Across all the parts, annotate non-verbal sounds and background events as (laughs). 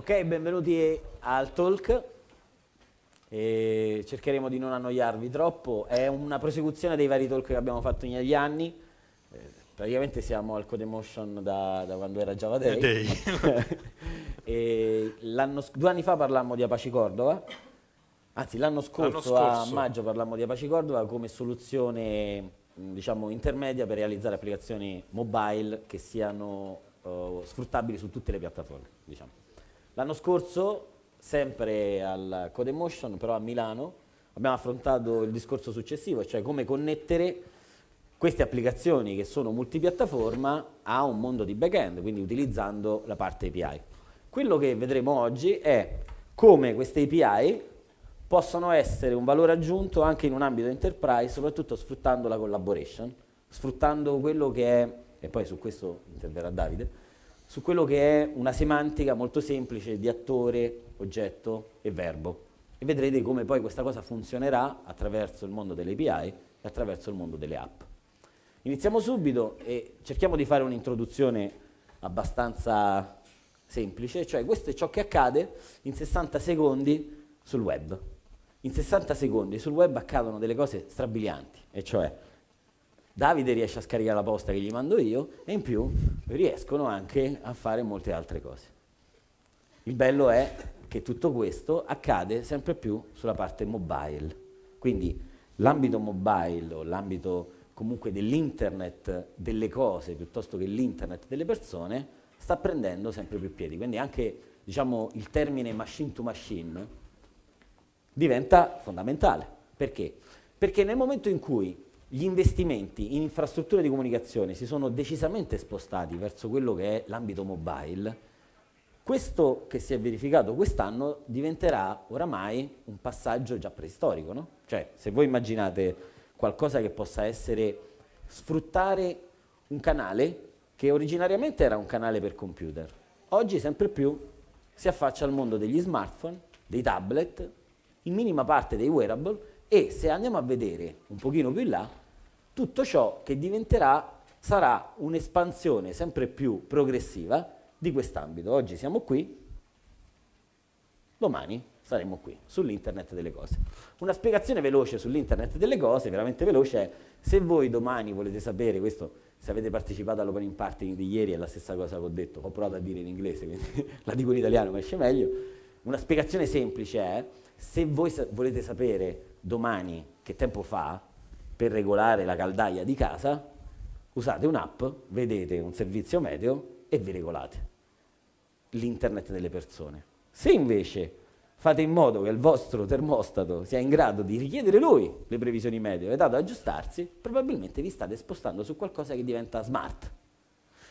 Ok, benvenuti al talk. E cercheremo di non annoiarvi troppo. È una prosecuzione dei vari talk che abbiamo fatto negli anni. Eh, praticamente siamo al Codemotion da, da quando era Java Day. Day. (laughs) E due anni fa parlammo di Apache Cordova. Anzi, l'anno scorso, a maggio parlammo di Apache Cordova come soluzione mh, diciamo, intermedia per realizzare applicazioni mobile che siano eh, sfruttabili su tutte le piattaforme. diciamo. L'anno scorso, sempre al Codemotion, però a Milano, abbiamo affrontato il discorso successivo, cioè come connettere queste applicazioni che sono multipiattaforma a un mondo di back-end, quindi utilizzando la parte API. Quello che vedremo oggi è come queste API possono essere un valore aggiunto anche in un ambito enterprise, soprattutto sfruttando la collaboration, sfruttando quello che è, e poi su questo interverrà Davide, su quello che è una semantica molto semplice di attore, oggetto e verbo. E vedrete come poi questa cosa funzionerà attraverso il mondo delle API e attraverso il mondo delle app. Iniziamo subito e cerchiamo di fare un'introduzione abbastanza semplice, cioè questo è ciò che accade in 60 secondi sul web. In 60 secondi sul web accadono delle cose strabilianti, e cioè Davide riesce a scaricare la posta che gli mando io e in più riescono anche a fare molte altre cose. Il bello è che tutto questo accade sempre più sulla parte mobile. Quindi l'ambito mobile o l'ambito comunque dell'internet delle cose piuttosto che l'internet delle persone sta prendendo sempre più piedi. Quindi anche diciamo, il termine machine to machine diventa fondamentale. Perché? Perché nel momento in cui gli investimenti in infrastrutture di comunicazione si sono decisamente spostati verso quello che è l'ambito mobile, questo che si è verificato quest'anno diventerà oramai un passaggio già preistorico, no? Cioè, se voi immaginate qualcosa che possa essere sfruttare un canale che originariamente era un canale per computer, oggi sempre più si affaccia al mondo degli smartphone, dei tablet, in minima parte dei wearable e se andiamo a vedere un pochino più in là, tutto ciò che diventerà sarà un'espansione sempre più progressiva di quest'ambito. Oggi siamo qui, domani saremo qui, sull'internet delle cose. Una spiegazione veloce sull'internet delle cose, veramente veloce, è se voi domani volete sapere, questo se avete partecipato all'opening party di ieri è la stessa cosa che ho detto, ho provato a dire in inglese, quindi (laughs) la dico in italiano ma esce meglio, una spiegazione semplice è se voi sa- volete sapere domani che tempo fa per regolare la caldaia di casa, usate un'app, vedete un servizio meteo e vi regolate l'internet delle persone. Se invece fate in modo che il vostro termostato sia in grado di richiedere lui le previsioni meteo e dato ad aggiustarsi, probabilmente vi state spostando su qualcosa che diventa smart.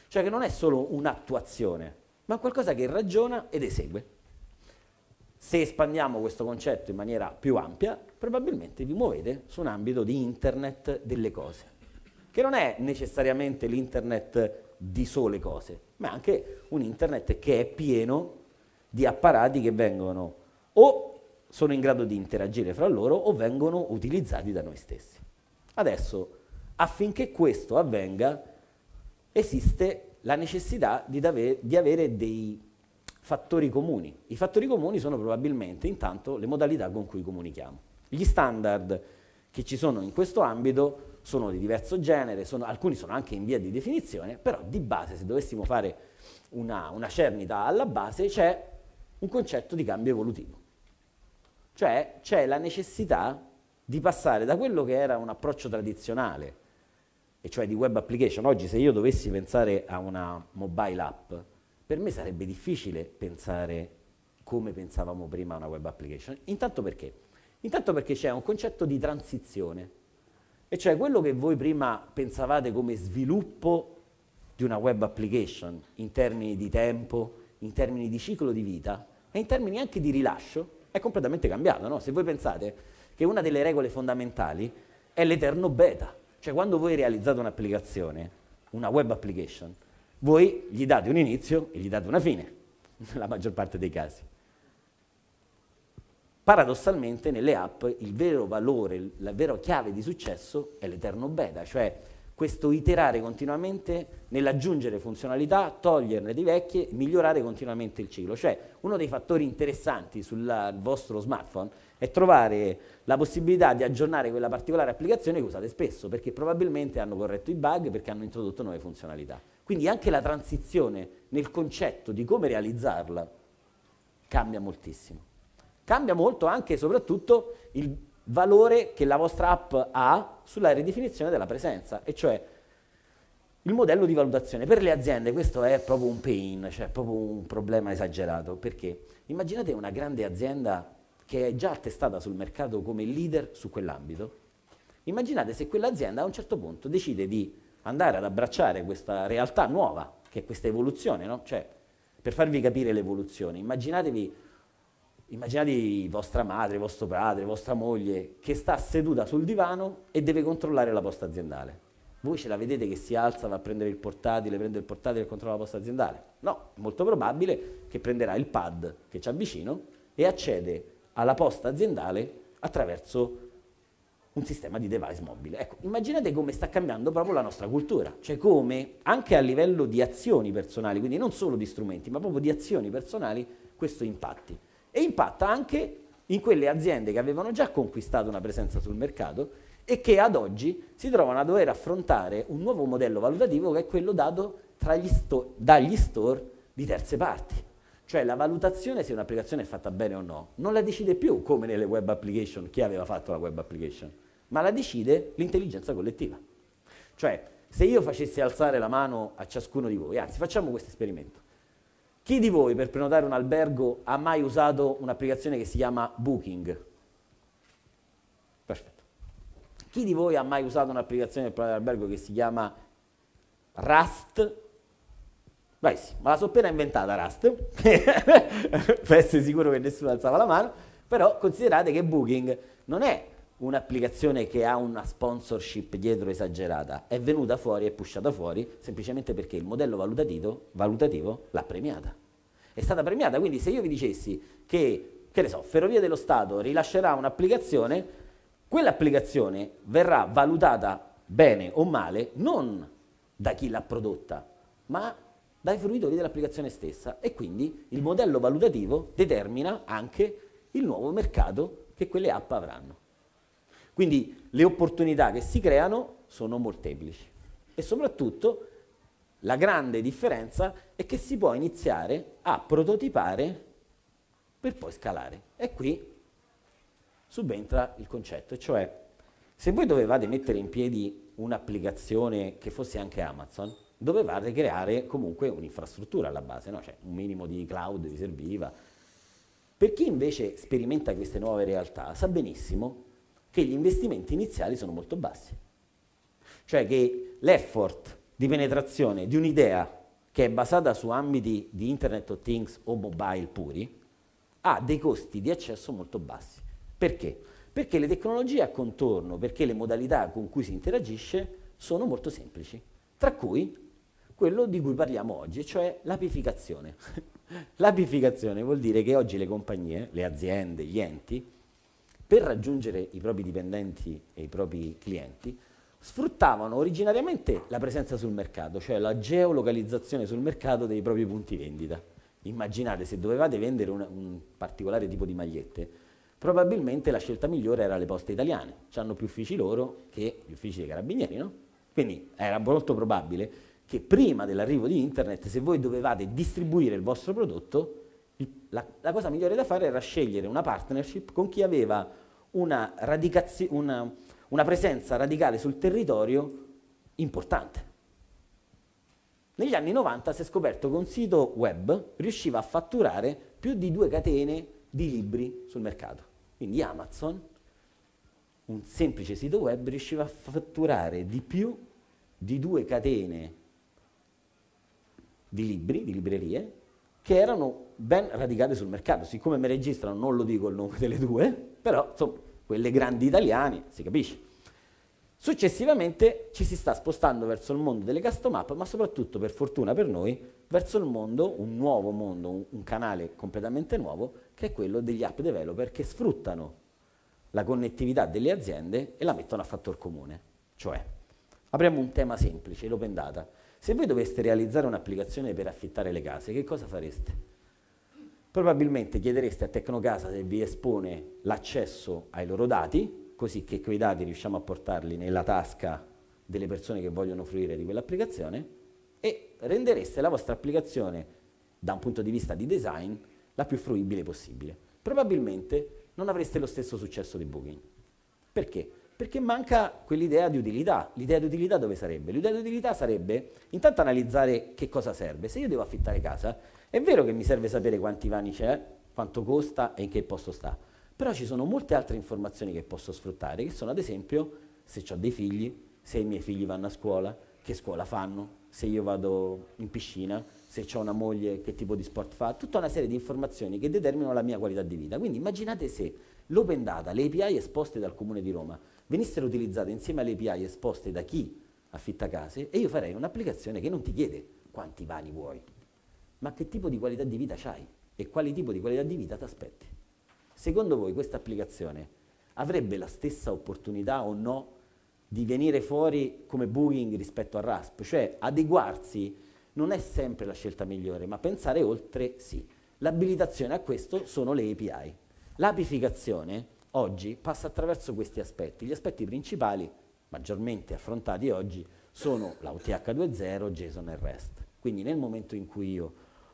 Cioè che non è solo un'attuazione, ma qualcosa che ragiona ed esegue. Se espandiamo questo concetto in maniera più ampia, probabilmente vi muovete su un ambito di internet delle cose, che non è necessariamente l'internet di sole cose, ma anche un internet che è pieno di apparati che vengono o sono in grado di interagire fra loro o vengono utilizzati da noi stessi. Adesso, affinché questo avvenga, esiste la necessità di, di avere dei fattori comuni. I fattori comuni sono probabilmente intanto le modalità con cui comunichiamo. Gli standard che ci sono in questo ambito sono di diverso genere, sono- alcuni sono anche in via di definizione, però di base, se dovessimo fare una, una cernita alla base, c'è un concetto di cambio evolutivo. Cioè c'è la necessità di passare da quello che era un approccio tradizionale, e cioè di web application. Oggi se io dovessi pensare a una mobile app, per me sarebbe difficile pensare come pensavamo prima a una web application. Intanto perché? Intanto perché c'è un concetto di transizione, e cioè quello che voi prima pensavate come sviluppo di una web application in termini di tempo, in termini di ciclo di vita e in termini anche di rilascio, è completamente cambiato. No? Se voi pensate che una delle regole fondamentali è l'eterno beta, cioè quando voi realizzate un'applicazione, una web application, voi gli date un inizio e gli date una fine, (laughs) nella maggior parte dei casi. Paradossalmente nelle app il vero valore, la vera chiave di successo è l'eterno beta, cioè questo iterare continuamente nell'aggiungere funzionalità, toglierne di vecchie, migliorare continuamente il ciclo. Cioè, uno dei fattori interessanti sul vostro smartphone è trovare la possibilità di aggiornare quella particolare applicazione che usate spesso, perché probabilmente hanno corretto i bug, perché hanno introdotto nuove funzionalità. Quindi anche la transizione nel concetto di come realizzarla cambia moltissimo. Cambia molto anche e soprattutto il valore che la vostra app ha sulla ridefinizione della presenza, e cioè il modello di valutazione. Per le aziende questo è proprio un pain, cioè proprio un problema esagerato, perché immaginate una grande azienda che è già attestata sul mercato come leader su quell'ambito. Immaginate se quell'azienda a un certo punto decide di andare ad abbracciare questa realtà nuova, che è questa evoluzione, no? Cioè, per farvi capire l'evoluzione, immaginatevi Immaginatevi vostra madre, vostro padre, vostra moglie che sta seduta sul divano e deve controllare la posta aziendale. Voi ce la vedete che si alza, va a prendere il portatile, prende il portatile e controlla la posta aziendale? No, è molto probabile che prenderà il pad che c'ha vicino e accede alla posta aziendale attraverso un sistema di device mobile. Ecco, immaginate come sta cambiando proprio la nostra cultura, cioè come anche a livello di azioni personali, quindi non solo di strumenti, ma proprio di azioni personali, questo impatti e impatta anche in quelle aziende che avevano già conquistato una presenza sul mercato e che ad oggi si trovano a dover affrontare un nuovo modello valutativo che è quello dato sto- dagli store di terze parti. Cioè la valutazione se un'applicazione è fatta bene o no non la decide più come nelle web application chi aveva fatto la web application, ma la decide l'intelligenza collettiva. Cioè se io facessi alzare la mano a ciascuno di voi, anzi facciamo questo esperimento, chi di voi per prenotare un albergo ha mai usato un'applicazione che si chiama Booking? Perfetto. Chi di voi ha mai usato un'applicazione per prenotare un albergo che si chiama Rust? Beh sì, ma la so appena inventata Rust, (laughs) per essere sicuro che nessuno alzava la mano, però considerate che Booking non è un'applicazione che ha una sponsorship dietro esagerata, è venuta fuori e pushata fuori semplicemente perché il modello valutativo, valutativo l'ha premiata. È stata premiata, quindi se io vi dicessi che, che ne so, Ferrovie dello Stato rilascerà un'applicazione, quell'applicazione verrà valutata bene o male non da chi l'ha prodotta, ma dai fruitori dell'applicazione stessa e quindi il modello valutativo determina anche il nuovo mercato che quelle app avranno. Quindi le opportunità che si creano sono molteplici e soprattutto la grande differenza è che si può iniziare a prototipare per poi scalare. E qui subentra il concetto, cioè se voi dovevate mettere in piedi un'applicazione che fosse anche Amazon, dovevate creare comunque un'infrastruttura alla base, no? cioè un minimo di cloud vi serviva. Per chi invece sperimenta queste nuove realtà sa benissimo che gli investimenti iniziali sono molto bassi. Cioè che l'effort di penetrazione di un'idea che è basata su ambiti di Internet of Things o mobile puri ha dei costi di accesso molto bassi. Perché? Perché le tecnologie a contorno, perché le modalità con cui si interagisce sono molto semplici, tra cui quello di cui parliamo oggi, cioè l'apificazione. (laughs) l'apificazione vuol dire che oggi le compagnie, le aziende, gli enti, per raggiungere i propri dipendenti e i propri clienti, sfruttavano originariamente la presenza sul mercato, cioè la geolocalizzazione sul mercato dei propri punti vendita. Immaginate se dovevate vendere un, un particolare tipo di magliette, probabilmente la scelta migliore era le poste italiane, hanno più uffici loro che gli uffici dei carabinieri, no? Quindi era molto probabile che prima dell'arrivo di internet, se voi dovevate distribuire il vostro prodotto, la, la, cosa migliore da fare era scegliere una partnership con chi aveva una, una, una presenza radicale sul territorio importante. Negli anni 90 si è scoperto che un sito web riusciva a fatturare più di due catene di libri sul mercato. Quindi Amazon, un semplice sito web, riusciva a fatturare di più di due catene di libri, di librerie, che erano ben radicate sul mercato. Siccome mi registrano, non lo dico il nome delle due, però insomma, quelle grandi italiane, si capisce. Successivamente ci si sta spostando verso il mondo delle custom app, ma soprattutto, per fortuna per noi, verso il mondo, un nuovo mondo, un, canale completamente nuovo, che è quello degli app developer che sfruttano la connettività delle aziende e la mettono a fattor comune. Cioè, Apriamo un tema semplice, l'open data. Se voi doveste realizzare un'applicazione per affittare le case, che cosa fareste? Probabilmente chiedereste a Tecnocasa se vi espone l'accesso ai loro dati, così che quei dati riusciamo a portarli nella tasca delle persone che vogliono fruire di quell'applicazione e rendereste la vostra applicazione da un punto di vista di design la più fruibile possibile. Probabilmente non avreste lo stesso successo di Booking. Perché? Perché manca quell'idea di utilità. L'idea di utilità dove sarebbe? L'idea di utilità sarebbe intanto analizzare che cosa serve. Se io devo affittare casa, è vero che mi serve sapere quanti vani c'è, quanto costa e in che posto sta, però ci sono molte altre informazioni che posso sfruttare, che sono ad esempio se ho dei figli, se i miei figli vanno a scuola, che scuola fanno, se io vado in piscina, se ho una moglie, che tipo di sport fa, tutta una serie di informazioni che determinano la mia qualità di vita. Quindi immaginate se l'open data, le API esposte dal Comune di Roma, venissero utilizzate insieme alle API esposte da chi affitta case e io farei un'applicazione che non ti chiede quanti vani vuoi, ma che tipo di qualità di vita hai e quale tipo di qualità di vita ti aspetti. Secondo voi questa applicazione avrebbe la stessa opportunità o no di venire fuori come Booking rispetto a Rasp, cioè adeguarsi non è sempre la scelta migliore, ma pensare oltre sì. L'abilitazione a questo sono le API. L'apificazione oggi passa attraverso questi aspetti. Gli aspetti principali, maggiormente affrontati oggi, sono la UTH 2.0, JSON e REST. Quindi nel momento in cui io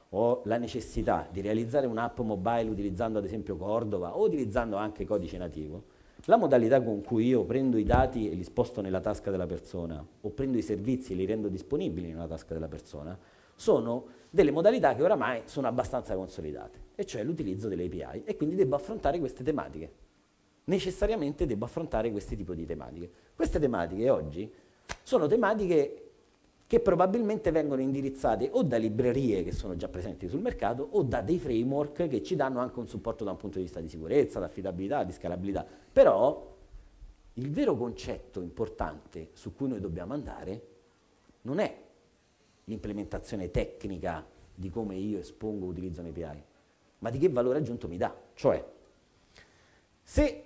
ho la necessità di realizzare un'app mobile utilizzando ad esempio Cordova o utilizzando anche codice nativo, la modalità con cui io prendo i dati e li sposto nella tasca della persona o prendo i servizi e li rendo disponibili nella tasca della persona sono delle modalità che oramai sono abbastanza consolidate, e cioè l'utilizzo delle API e quindi devo affrontare queste tematiche. Necessariamente devo affrontare questi tipi di tematiche. Queste tematiche oggi sono tematiche che probabilmente vengono indirizzate o da librerie che sono già presenti sul mercato o da dei framework che ci danno anche un supporto da un punto di vista di sicurezza, di affidabilità, di scalabilità. Però il vero concetto importante su cui noi dobbiamo andare non è l'implementazione tecnica di come io espongo o utilizzo un API, ma di che valore aggiunto mi dà. Cioè, se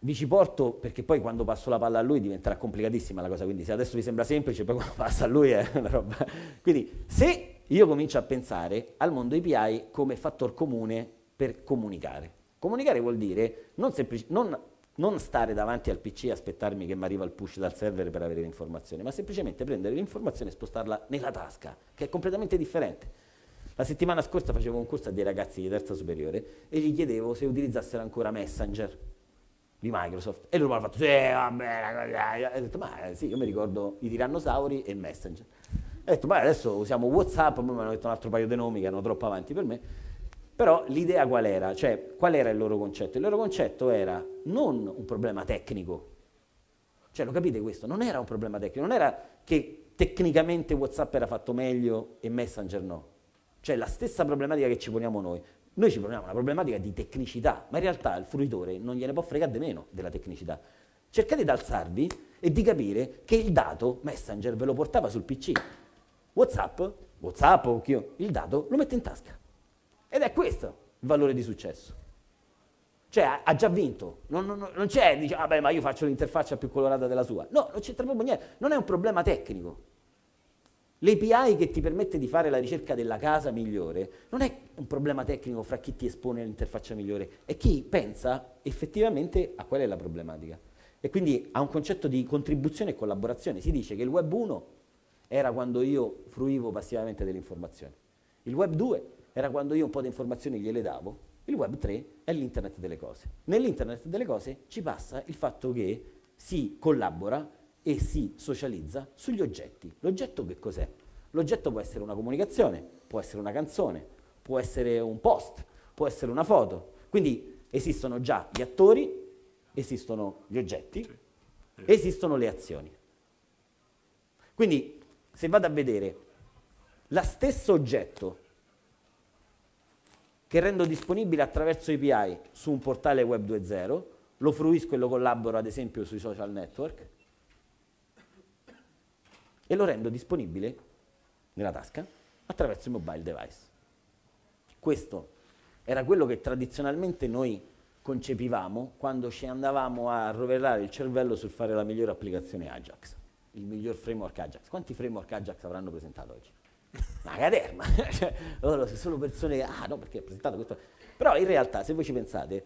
vi ci porto perché poi quando passo la palla a lui diventerà complicatissima la cosa, quindi se adesso vi sembra semplice, poi quando (laughs) passa a lui è una roba. Quindi se io comincio a pensare al mondo API come fattor comune per comunicare. Comunicare vuol dire non, semplici, non, non stare davanti al PC e aspettarmi che mi arriva il push dal server per avere l'informazione, ma semplicemente prendere l'informazione e spostarla nella tasca, che è completamente differente. La settimana scorsa facevo un corso a dei ragazzi di terza superiore e gli chiedevo se utilizzassero ancora Messenger di Microsoft. E lui mi ha fatto, sì, vabbè, ho detto, ma sì, io mi ricordo i tirannosauri e il Messenger. Ho detto, ma adesso usiamo Whatsapp, poi mi hanno detto un altro paio di nomi che erano troppo avanti per me. Però l'idea qual era? Cioè, qual era il loro concetto? Il loro concetto era non un problema tecnico. Cioè, lo capite questo? Non era un problema tecnico, non era che tecnicamente Whatsapp era fatto meglio e Messenger no. Cioè, la stessa problematica che ci poniamo noi. Noi ci poniamo una problematica di tecnicità, ma in realtà il fruitore non gliene può fregare di meno della tecnicità. Cercate di alzarvi e di capire che il dato Messenger ve lo portava sul PC. WhatsApp, WhatsApp o chi il dato lo mette in tasca. Ed è questo il valore di successo. Cioè ha già vinto, non, non, non c'è, dice, vabbè ma io faccio l'interfaccia più colorata della sua. No, non c'entra proprio niente, non è un problema tecnico. L'API che ti permette di fare la ricerca della casa migliore non è un problema tecnico fra chi ti espone all'interfaccia migliore, è chi pensa effettivamente a qual è la problematica. E quindi ha un concetto di contribuzione e collaborazione. Si dice che il web 1 era quando io fruivo passivamente delle informazioni. Il web 2 era quando io un po' di informazioni gliele davo. Il web 3 è l'internet delle cose. Nell'internet delle cose ci passa il fatto che si collabora e si socializza sugli oggetti. L'oggetto che cos'è? L'oggetto può essere una comunicazione, può essere una canzone, può essere un post, può essere una foto. Quindi esistono già gli attori, esistono gli oggetti, esistono le azioni. Quindi se vado a vedere la stesso oggetto che rendo disponibile attraverso API su un portale web 2.0, lo fruisco e lo collaboro ad esempio sui social network, e lo rendo disponibile nella tasca attraverso il mobile device. Questo era quello che tradizionalmente noi concepivamo quando ci andavamo a rovellare il cervello sul fare la migliore applicazione Ajax. il miglior framework Ajax. Quanti framework Ajax avranno presentato oggi? Una caterma, cioè, loro sono solo persone, ah no perché ha presentato questo. Però in realtà se voi ci pensate,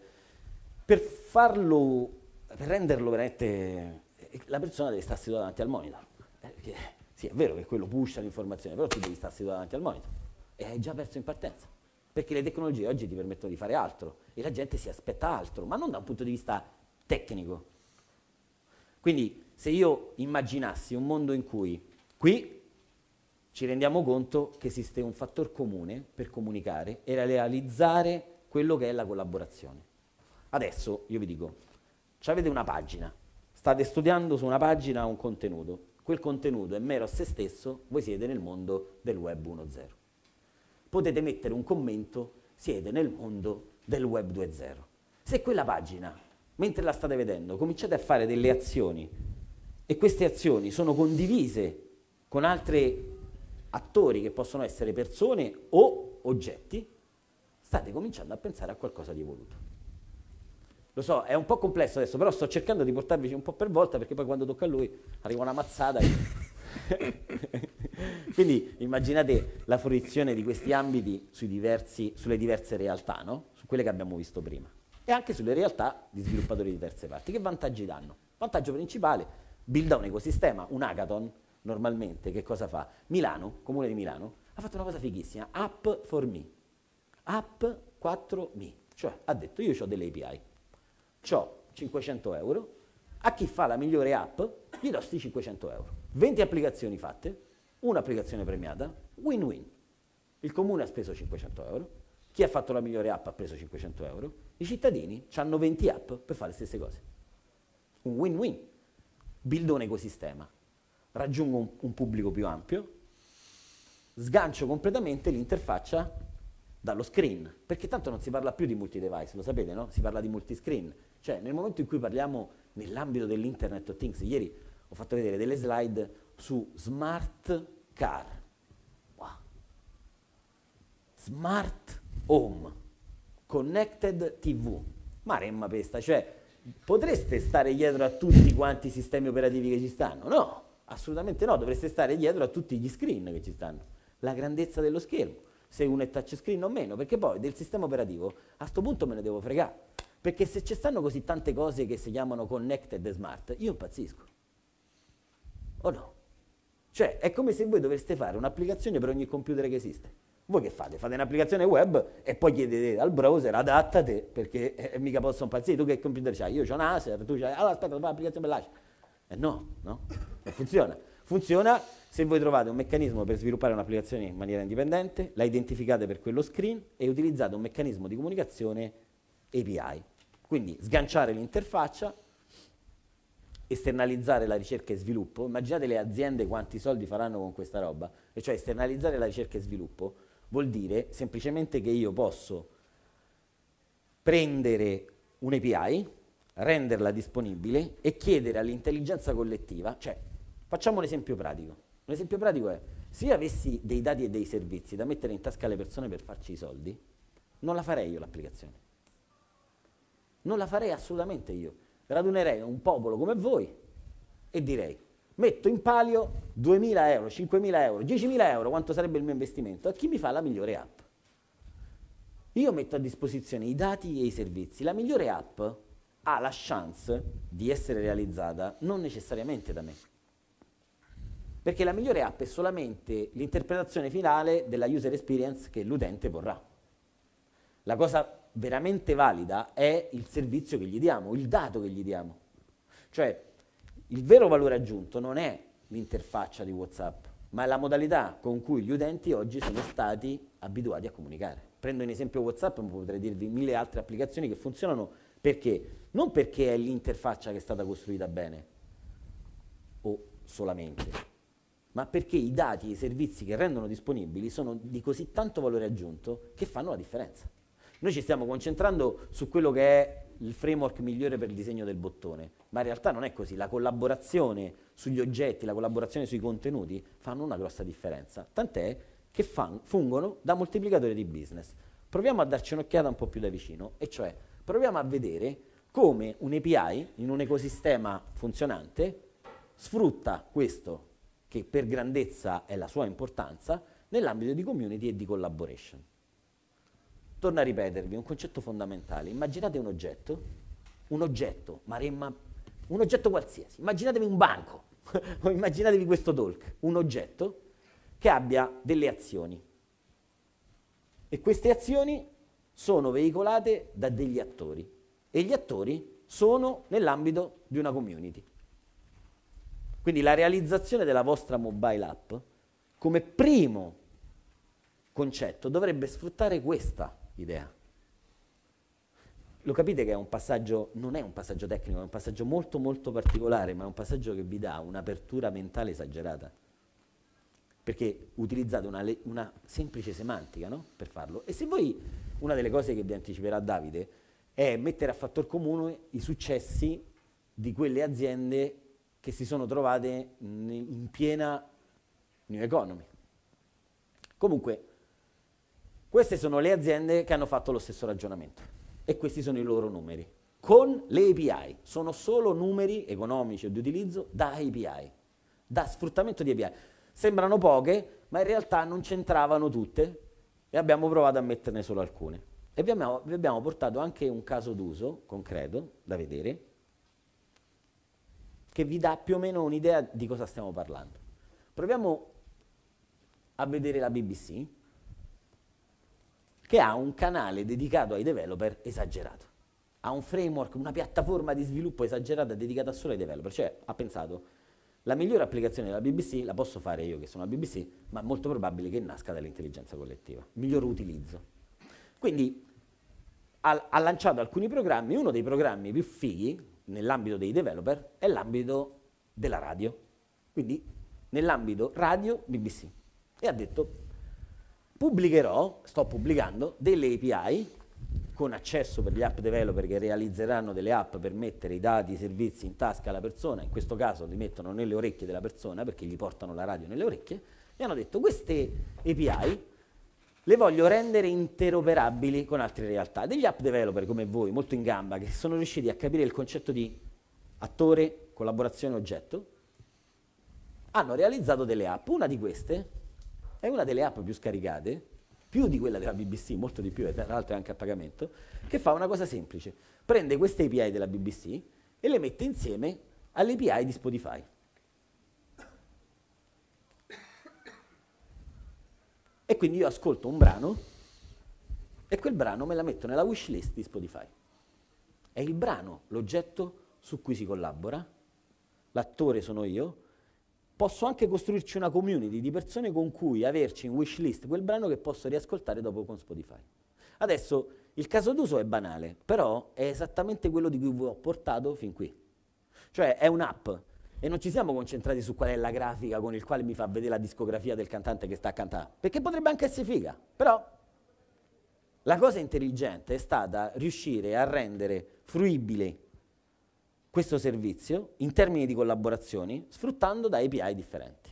per farlo, per renderlo veramente, la persona deve stare seduta davanti al monitor. Eh, sì, è vero che quello pusha l'informazione, però tu devi stare seduto davanti al monitor e hai già perso in partenza. Perché le tecnologie oggi ti permettono di fare altro e la gente si aspetta altro, ma non da un punto di vista tecnico. Quindi se io immaginassi un mondo in cui qui ci rendiamo conto che esiste un fattore comune per comunicare e realizzare quello che è la collaborazione. Adesso io vi dico, avete una pagina, state studiando su una pagina un contenuto, quel contenuto è mero a se stesso, voi siete nel mondo del web 1.0. Potete mettere un commento, siete nel mondo del web 2.0. Se quella pagina, mentre la state vedendo, cominciate a fare delle azioni e queste azioni sono condivise con altri attori che possono essere persone o oggetti, state cominciando a pensare a qualcosa di evoluto. Lo so, è un po' complesso adesso, però sto cercando di portarvi un po' per volta perché poi quando tocca a lui arriva una mazzata. (laughs) Quindi immaginate la fruizione di questi ambiti diversi, sulle diverse realtà, no? su quelle che abbiamo visto prima, e anche sulle realtà di sviluppatori di terze parti. Che vantaggi danno? Vantaggio principale, builda un ecosistema, un hackathon, normalmente che cosa fa? Milano, comune di Milano, ha fatto una cosa fighissima, app for me, app 4me, cioè ha detto io ho delle API, ho 500 euro, a chi fa la migliore app gli do questi 500 euro. 20 applicazioni fatte, un'applicazione premiata, win-win. Il comune ha speso 500 euro, chi ha fatto la migliore app ha preso 500 euro, i cittadini hanno 20 app per fare le stesse cose. Un win-win. Buildo un ecosistema, raggiungo un, un pubblico più ampio, sgancio completamente l'interfaccia dallo screen, perché tanto non si parla più di multi-device, lo sapete, no? Si parla di multiscreen. Cioè, nel momento in cui parliamo nell'ambito dell'Internet of Things, ieri ho fatto vedere delle slide su smart car, wow. smart home, connected TV, maremma pesta, cioè potreste stare dietro a tutti quanti i sistemi operativi che ci stanno? No, assolutamente no, dovreste stare dietro a tutti gli screen che ci stanno, la grandezza dello schermo, se uno è touchscreen o meno, perché poi del sistema operativo a questo punto me ne devo fregare. Perché se ci stanno così tante cose che si chiamano connected smart, io impazzisco. O no? Cioè, è come se voi dovreste fare un'applicazione per ogni computer che esiste. Voi che fate? Fate un'applicazione web e poi chiedete al browser adattate perché eh, mica posso impazzire. Tu che computer c'hai? Io ho un Acer, tu c'hai... Allora aspetta, fai l'applicazione per l'Acer. Eh no, no? Non funziona. Funziona se voi trovate un meccanismo per sviluppare un'applicazione in maniera indipendente, la identificate per quello screen e utilizzate un meccanismo di comunicazione API. Quindi sganciare l'interfaccia, esternalizzare la ricerca e sviluppo. Immaginate le aziende quanti soldi faranno con questa roba, e cioè esternalizzare la ricerca e sviluppo vuol dire semplicemente che io posso prendere un'API, renderla disponibile e chiedere all'intelligenza collettiva, cioè facciamo un esempio pratico. Un esempio pratico è, se io avessi dei dati e dei servizi da mettere in tasca alle persone per farci i soldi, non la farei io l'applicazione. Non la farei assolutamente io. Radunerei un popolo come voi e direi, metto in palio 2.000 euro, 5.000 euro, 10.000 euro, quanto sarebbe il mio investimento, a chi mi fa la migliore app. Io metto a disposizione i dati e i servizi. La migliore app ha la chance di essere realizzata non necessariamente da me. Perché la migliore app è solamente l'interpretazione finale della user experience che l'utente vorrà. La cosa veramente valida è il servizio che gli diamo, il dato che gli diamo. Cioè, il vero valore aggiunto non è l'interfaccia di WhatsApp, ma è la modalità con cui gli utenti oggi sono stati abituati a comunicare. Prendo in esempio WhatsApp, ma potrei dirvi mille altre applicazioni che funzionano perché? Non perché è l'interfaccia che è stata costruita bene, o solamente, ma perché i dati e i servizi che rendono disponibili sono di così tanto valore aggiunto che fanno la differenza. Noi ci stiamo concentrando su quello che è il framework migliore per il disegno del bottone, ma in realtà non è così. La collaborazione sugli oggetti, la collaborazione sui contenuti fanno una grossa differenza, tant'è che fan, fungono da moltiplicatore di business. Proviamo a darci un'occhiata un po' più da vicino, e cioè proviamo a vedere come un'API in un ecosistema funzionante sfrutta questo, che per grandezza è la sua importanza, nell'ambito di community e di collaboration. Torno a ripetervi un concetto fondamentale. Immaginate un oggetto, un oggetto, maremma, un oggetto qualsiasi. Immaginatevi un banco, o (laughs) immaginatevi questo talk, un oggetto che abbia delle azioni. E queste azioni sono veicolate da degli attori. E gli attori sono nell'ambito di una community. Quindi la realizzazione della vostra mobile app come primo concetto dovrebbe sfruttare questa idea. Lo capite che è un passaggio, non è un passaggio tecnico, è un passaggio molto molto particolare, ma è un passaggio che vi dà un'apertura mentale esagerata. Perché utilizzate una, una semplice semantica no? per farlo. E se voi, una delle cose che vi anticiperà Davide, è mettere a fattor comune i successi di quelle aziende che si sono trovate in piena new economy. Comunque, queste sono le aziende che hanno fatto lo stesso ragionamento e questi sono i loro numeri. Con le API, sono solo numeri economici o di utilizzo da API, da sfruttamento di API. Sembrano poche, ma in realtà non c'entravano tutte e abbiamo provato a metterne solo alcune. E vi abbiamo, vi abbiamo portato anche un caso d'uso concreto da vedere che vi dà più o meno un'idea di cosa stiamo parlando. Proviamo a vedere la BBC che ha un canale dedicato ai developer esagerato. Ha un framework, una piattaforma di sviluppo esagerata dedicata solo ai developer. Cioè ha pensato, la migliore applicazione della BBC la posso fare io che sono la BBC, ma è molto probabile che nasca dall'intelligenza collettiva. Miglior utilizzo. Quindi ha, ha lanciato alcuni programmi, uno dei programmi più fighi nell'ambito dei developer è l'ambito della radio. Quindi nell'ambito radio BBC. E ha detto pubblicherò, sto pubblicando, delle API con accesso per gli app developer che realizzeranno delle app per mettere i dati, i servizi in tasca alla persona, in questo caso li mettono nelle orecchie della persona perché gli portano la radio nelle orecchie, e hanno detto queste API le voglio rendere interoperabili con altre realtà. Degli app developer come voi, molto in gamba, che sono riusciti a capire il concetto di attore, collaborazione, oggetto, hanno realizzato delle app. Una di queste è una delle app più scaricate, più di quella della BBC, molto di più, e tra l'altro è anche a pagamento, che fa una cosa semplice. Prende queste API della BBC e le mette insieme alle API di Spotify. E quindi io ascolto un brano e quel brano me la metto nella wishlist di Spotify. È il brano, l'oggetto su cui si collabora, l'attore sono io, posso anche costruirci una community di persone con cui averci in wishlist quel brano che posso riascoltare dopo con Spotify. Adesso il caso d'uso è banale, però è esattamente quello di cui vi ho portato fin qui. Cioè è un'app e non ci siamo concentrati su qual è la grafica con il quale mi fa vedere la discografia del cantante che sta a cantare, perché potrebbe anche essere figa, però la cosa intelligente è stata riuscire a rendere fruibile questo servizio in termini di collaborazioni sfruttando da API differenti.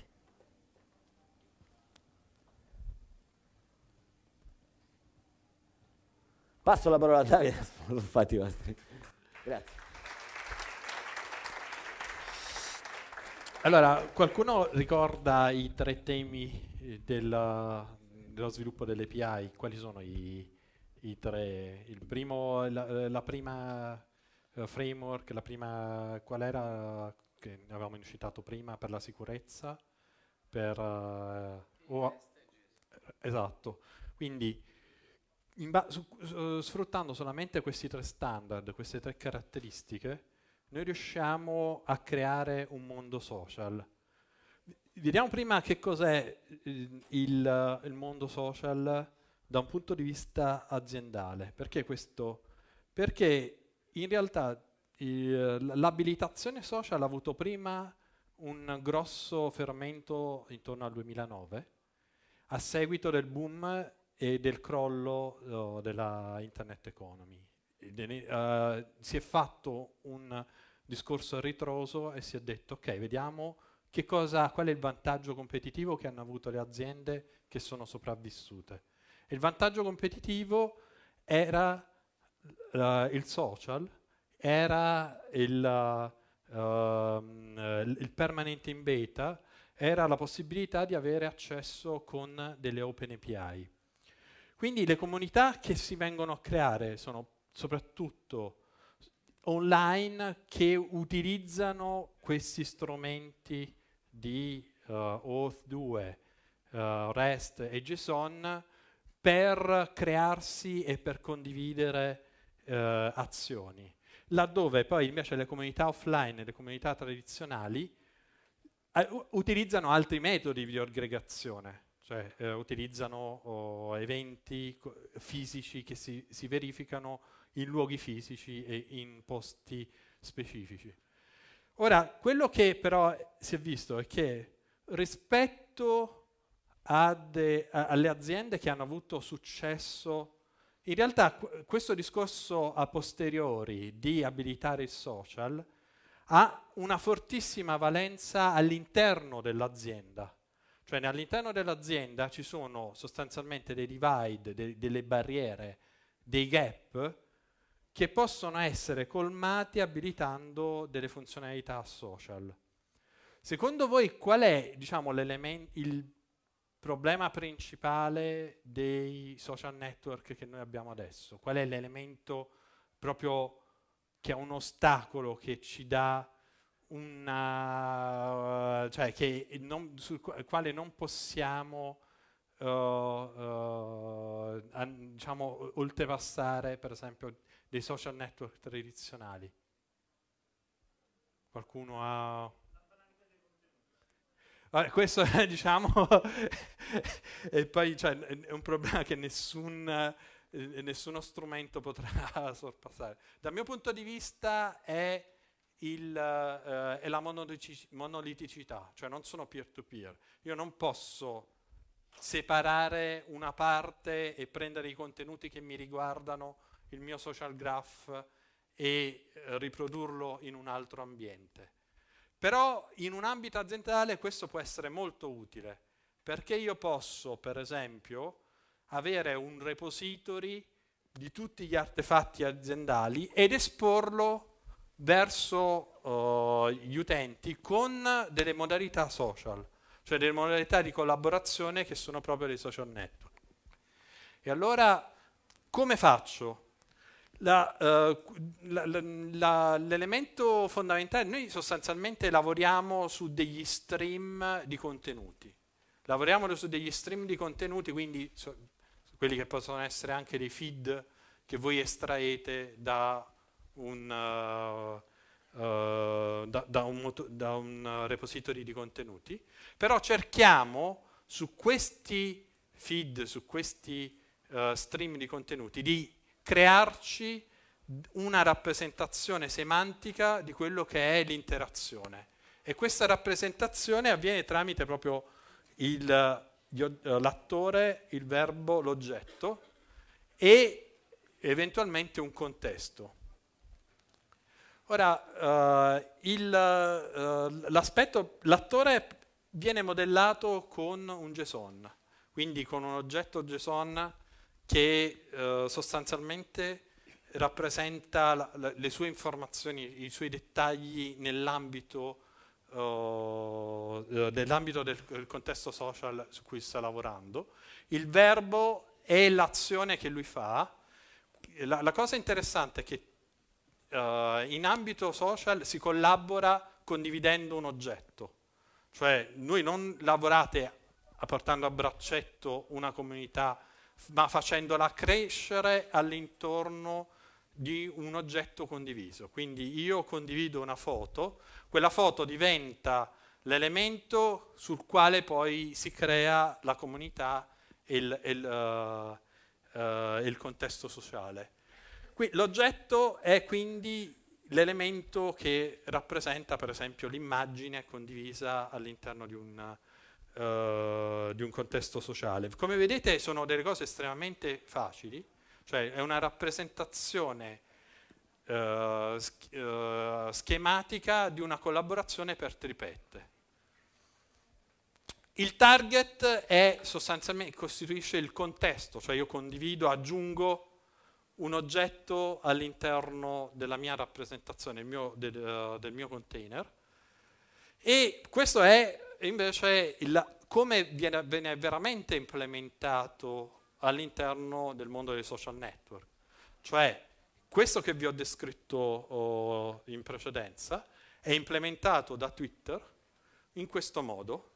Passo la parola a Davide, (laughs) sono fatti i vostri. Grazie. Allora, qualcuno ricorda i tre temi eh, del, dello sviluppo delle API? Quali sono i, i tre? Il primo, la, la prima uh, framework, la prima, qual era che avevamo citato prima per la sicurezza, per... Uh, oh, esatto, quindi su, uh, sfruttando solamente questi tre standard, queste tre caratteristiche, noi riusciamo a creare un mondo social. Vediamo prima che cos'è il, il, il mondo social da un punto di vista aziendale. Perché questo? Perché in realtà l'abilitazione social ha avuto prima un grosso fermento intorno al 2009 a seguito del boom e del crollo uh, della internet economy. Uh, si è fatto un discorso ritroso e si è detto ok, vediamo che cosa, qual è il vantaggio competitivo che hanno avuto le aziende che sono sopravvissute. Il vantaggio competitivo era uh, il social, era il, uh, il permanente in beta era la possibilità di avere accesso con delle open API. Quindi le comunità che si vengono a creare sono soprattutto online che utilizzano questi strumenti di uh, Auth 2, uh, eh, REST e JSON per crearsi e per condividere uh, azioni. Laddove poi invece le comunità offline le comunità tradizionali utilizzano altri metodi di aggregazione, cioè eh, utilizzano oh, eventi fisici che si, si, verificano in luoghi fisici e in posti specifici. Ora, quello che però si è visto è che rispetto de, a, alle aziende che hanno avuto successo, in realtà qu- questo discorso a posteriori di abilitare il social ha una fortissima valenza all'interno dell'azienda. Cioè all'interno dell'azienda ci sono sostanzialmente dei divide, de- delle barriere, dei gap che possono essere colmati abilitando delle funzionalità social. Secondo voi qual è diciamo, il problema principale dei social network che noi abbiamo adesso? Qual è l'elemento proprio che è un ostacolo che ci dà una... cioè non, sul quale non possiamo uh, uh, an, diciamo, oltrepassare per esempio dei social network tradizionali. Qualcuno ha... Questo (laughs) diciamo, (laughs) e poi cioè, è un problema che nessun eh, nessuno strumento potrà (laughs) sorpassare. Dal mio punto di vista è, il, eh, è la monoliticità, cioè non sono peer-to-peer. Io non posso separare una parte e prendere i contenuti che mi riguardano, il mio social graph, e eh, riprodurlo in un altro ambiente. Però in un ambito aziendale questo può essere molto utile, perché io posso, per esempio, avere un repository di tutti gli artefatti aziendali ed esporlo verso uh, gli utenti con delle modalità social, cioè delle modalità di collaborazione che sono proprio dei social network. E allora come faccio? La, uh, la, la, l'elemento fondamentale, noi sostanzialmente lavoriamo su degli stream di contenuti. Lavoriamo su degli stream di contenuti, quindi so, quelli che possono essere anche dei feed che voi estraete da un, uh, uh, da, da un, da un repository di contenuti, però cerchiamo su questi feed, su questi stream di contenuti, di crearci una rappresentazione semantica di quello che è l'interazione. E questa rappresentazione avviene tramite proprio il, l'attore, il verbo, l'oggetto e eventualmente un contesto. Ora, uh, il, uh, l'aspetto, l'attore viene modellato con un JSON, quindi con un oggetto JSON che uh, sostanzialmente rappresenta la, la, le sue informazioni, i suoi dettagli nell'ambito uh, nell'ambito del, del, contesto social su cui sta lavorando. Il verbo è l'azione che lui fa. La, la cosa interessante è che uh, in ambito social si collabora condividendo un oggetto. Cioè, noi non lavorate portando a braccetto una comunità, ma facendola crescere all'intorno di un oggetto condiviso. Quindi io condivido una foto, quella foto diventa l'elemento sul quale poi si crea la comunità e il, il, uh, uh, il contesto sociale. Qui, l'oggetto è quindi l'elemento che rappresenta per esempio l'immagine condivisa all'interno di un, uh, di un contesto sociale. Come vedete sono delle cose estremamente facili, cioè è una rappresentazione uh, sch- uh, schematica di una collaborazione per tripette. Il target è sostanzialmente costituisce il contesto, cioè io condivido, aggiungo un oggetto all'interno della mia rappresentazione, mio, del, uh, del, mio container. E questo è invece il, come viene, viene, veramente implementato all'interno del mondo dei social network. Cioè, questo che vi ho descritto oh, in precedenza è implementato da Twitter in questo modo,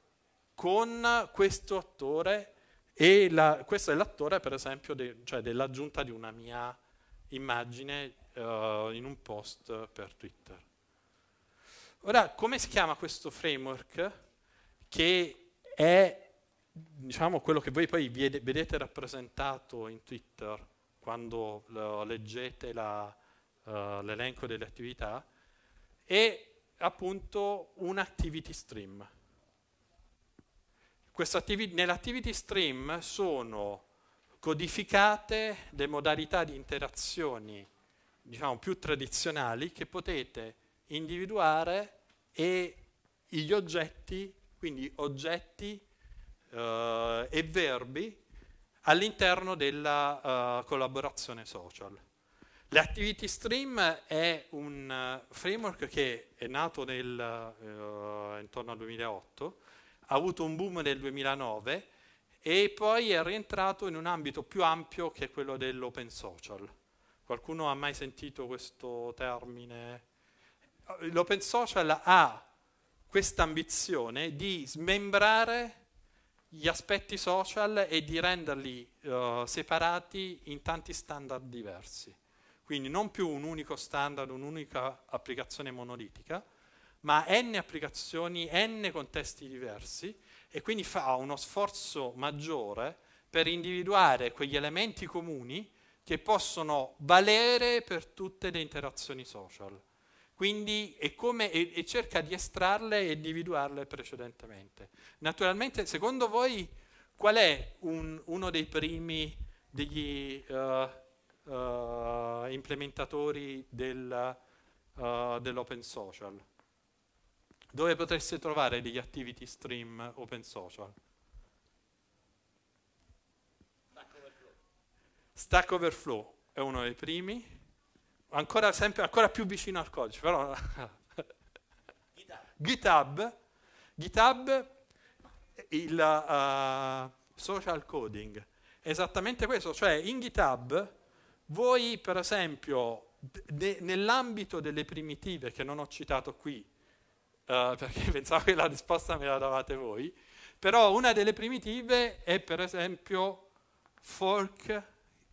con questo attore e la, questo è l'attore, per esempio, de, cioè dell'aggiunta di una mia immagine uh, in un post per Twitter. Ora, come si chiama questo framework? Che è, diciamo, quello che voi poi vedete rappresentato in Twitter quando leggete la, uh, l'elenco delle attività, è appunto un activity stream. Attivi- nell'activity stream sono codificate le modalità di interazioni diciamo, più tradizionali che potete individuare e gli oggetti, quindi oggetti uh, e verbi all'interno della uh, collaborazione social. L'Activity Stream è un uh, framework che è nato nel, intorno al 2008 ha avuto un boom nel 2009 e poi è rientrato in un ambito più ampio che quello dell'open social. Qualcuno ha mai sentito questo termine? L'open social ha questa ambizione di smembrare gli aspetti social e di renderli uh, separati in tanti standard diversi. Quindi non più un unico standard, un'unica applicazione monolitica, ma n applicazioni, n contesti diversi e quindi fa uno sforzo maggiore per individuare quegli elementi comuni che possono valere per tutte le interazioni social. Quindi come, e, e cerca di estrarle e individuarle precedentemente. Naturalmente, secondo voi, qual è un, uno dei primi degli uh, uh, implementatori del, uh, dell'open social? dove potreste trovare degli activity stream open social? Stack Overflow è uno dei primi, ancora, sempre, ancora più vicino al codice, però... (laughs) GitHub. GitHub, il uh, social coding, esattamente questo, cioè in GitHub voi per esempio de- nell'ambito delle primitive che non ho citato qui, uh, perché (laughs) pensavo che la risposta me la davate voi, però una delle primitive è per esempio fork,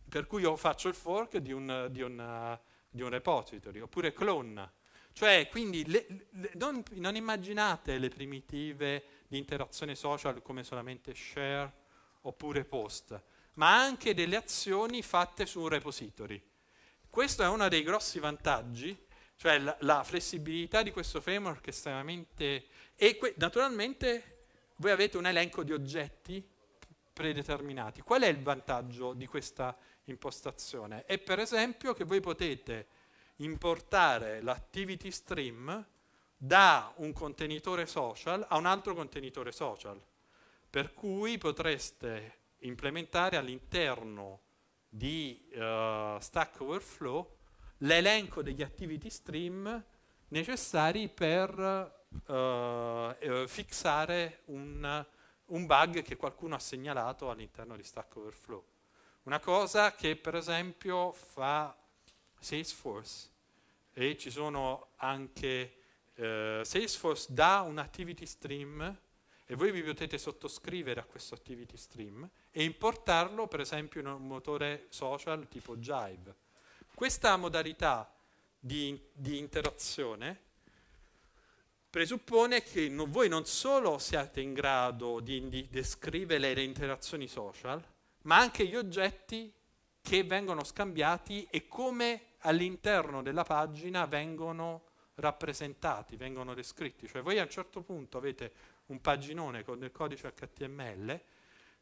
per cui io faccio il fork di un, di una, di un repository, oppure clone. Cioè, quindi le, le, non, non immaginate le primitive di interazione social come solamente share oppure post, ma anche delle azioni fatte su un repository. Questo è uno dei grossi vantaggi cioè la, la flessibilità di questo framework è estremamente... E que- naturalmente voi avete un elenco di oggetti predeterminati. Qual è il vantaggio di questa impostazione? È per esempio che voi potete importare l'activity stream da un contenitore social a un altro contenitore social, per cui potreste implementare all'interno di uh, Stack Overflow l'elenco degli activity stream necessari per uh, fissare un, un, bug che qualcuno ha segnalato all'interno di Stack Overflow. Una cosa che per esempio fa Salesforce. E ci sono anche uh, Salesforce dà un activity stream e voi vi potete sottoscrivere a questo activity stream e importarlo per esempio in un motore social tipo Jive. Questa modalità di, di interazione presuppone che no, voi non solo siate in grado di, di descrivere le interazioni social, ma anche gli oggetti che vengono scambiati e come all'interno della pagina vengono rappresentati, vengono descritti. Cioè voi a un certo punto avete un paginone con del codice HTML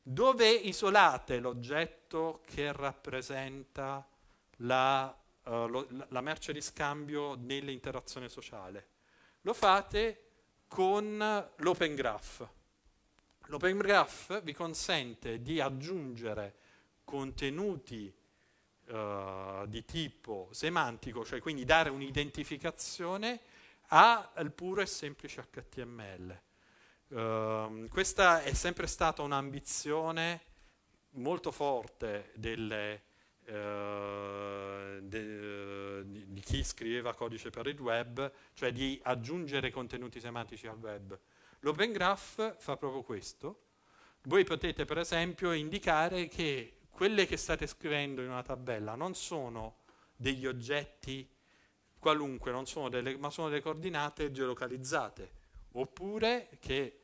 dove isolate l'oggetto che rappresenta la, uh, lo, la merce di scambio nell'interazione sociale. Lo fate con l'Open Graph. L'Open Graph vi consente di aggiungere contenuti uh, di tipo semantico, cioè quindi dare un'identificazione, al puro e semplice HTML. Ehm, questa è sempre stata un'ambizione molto forte delle, uh, de, di chi scriveva codice per il web, cioè di aggiungere contenuti semantici al web. L'Open Graph fa proprio questo. Voi potete per esempio indicare che quelle che state scrivendo in una tabella non sono degli oggetti qualunque, sono delle, ma sono delle coordinate geolocalizzate, oppure che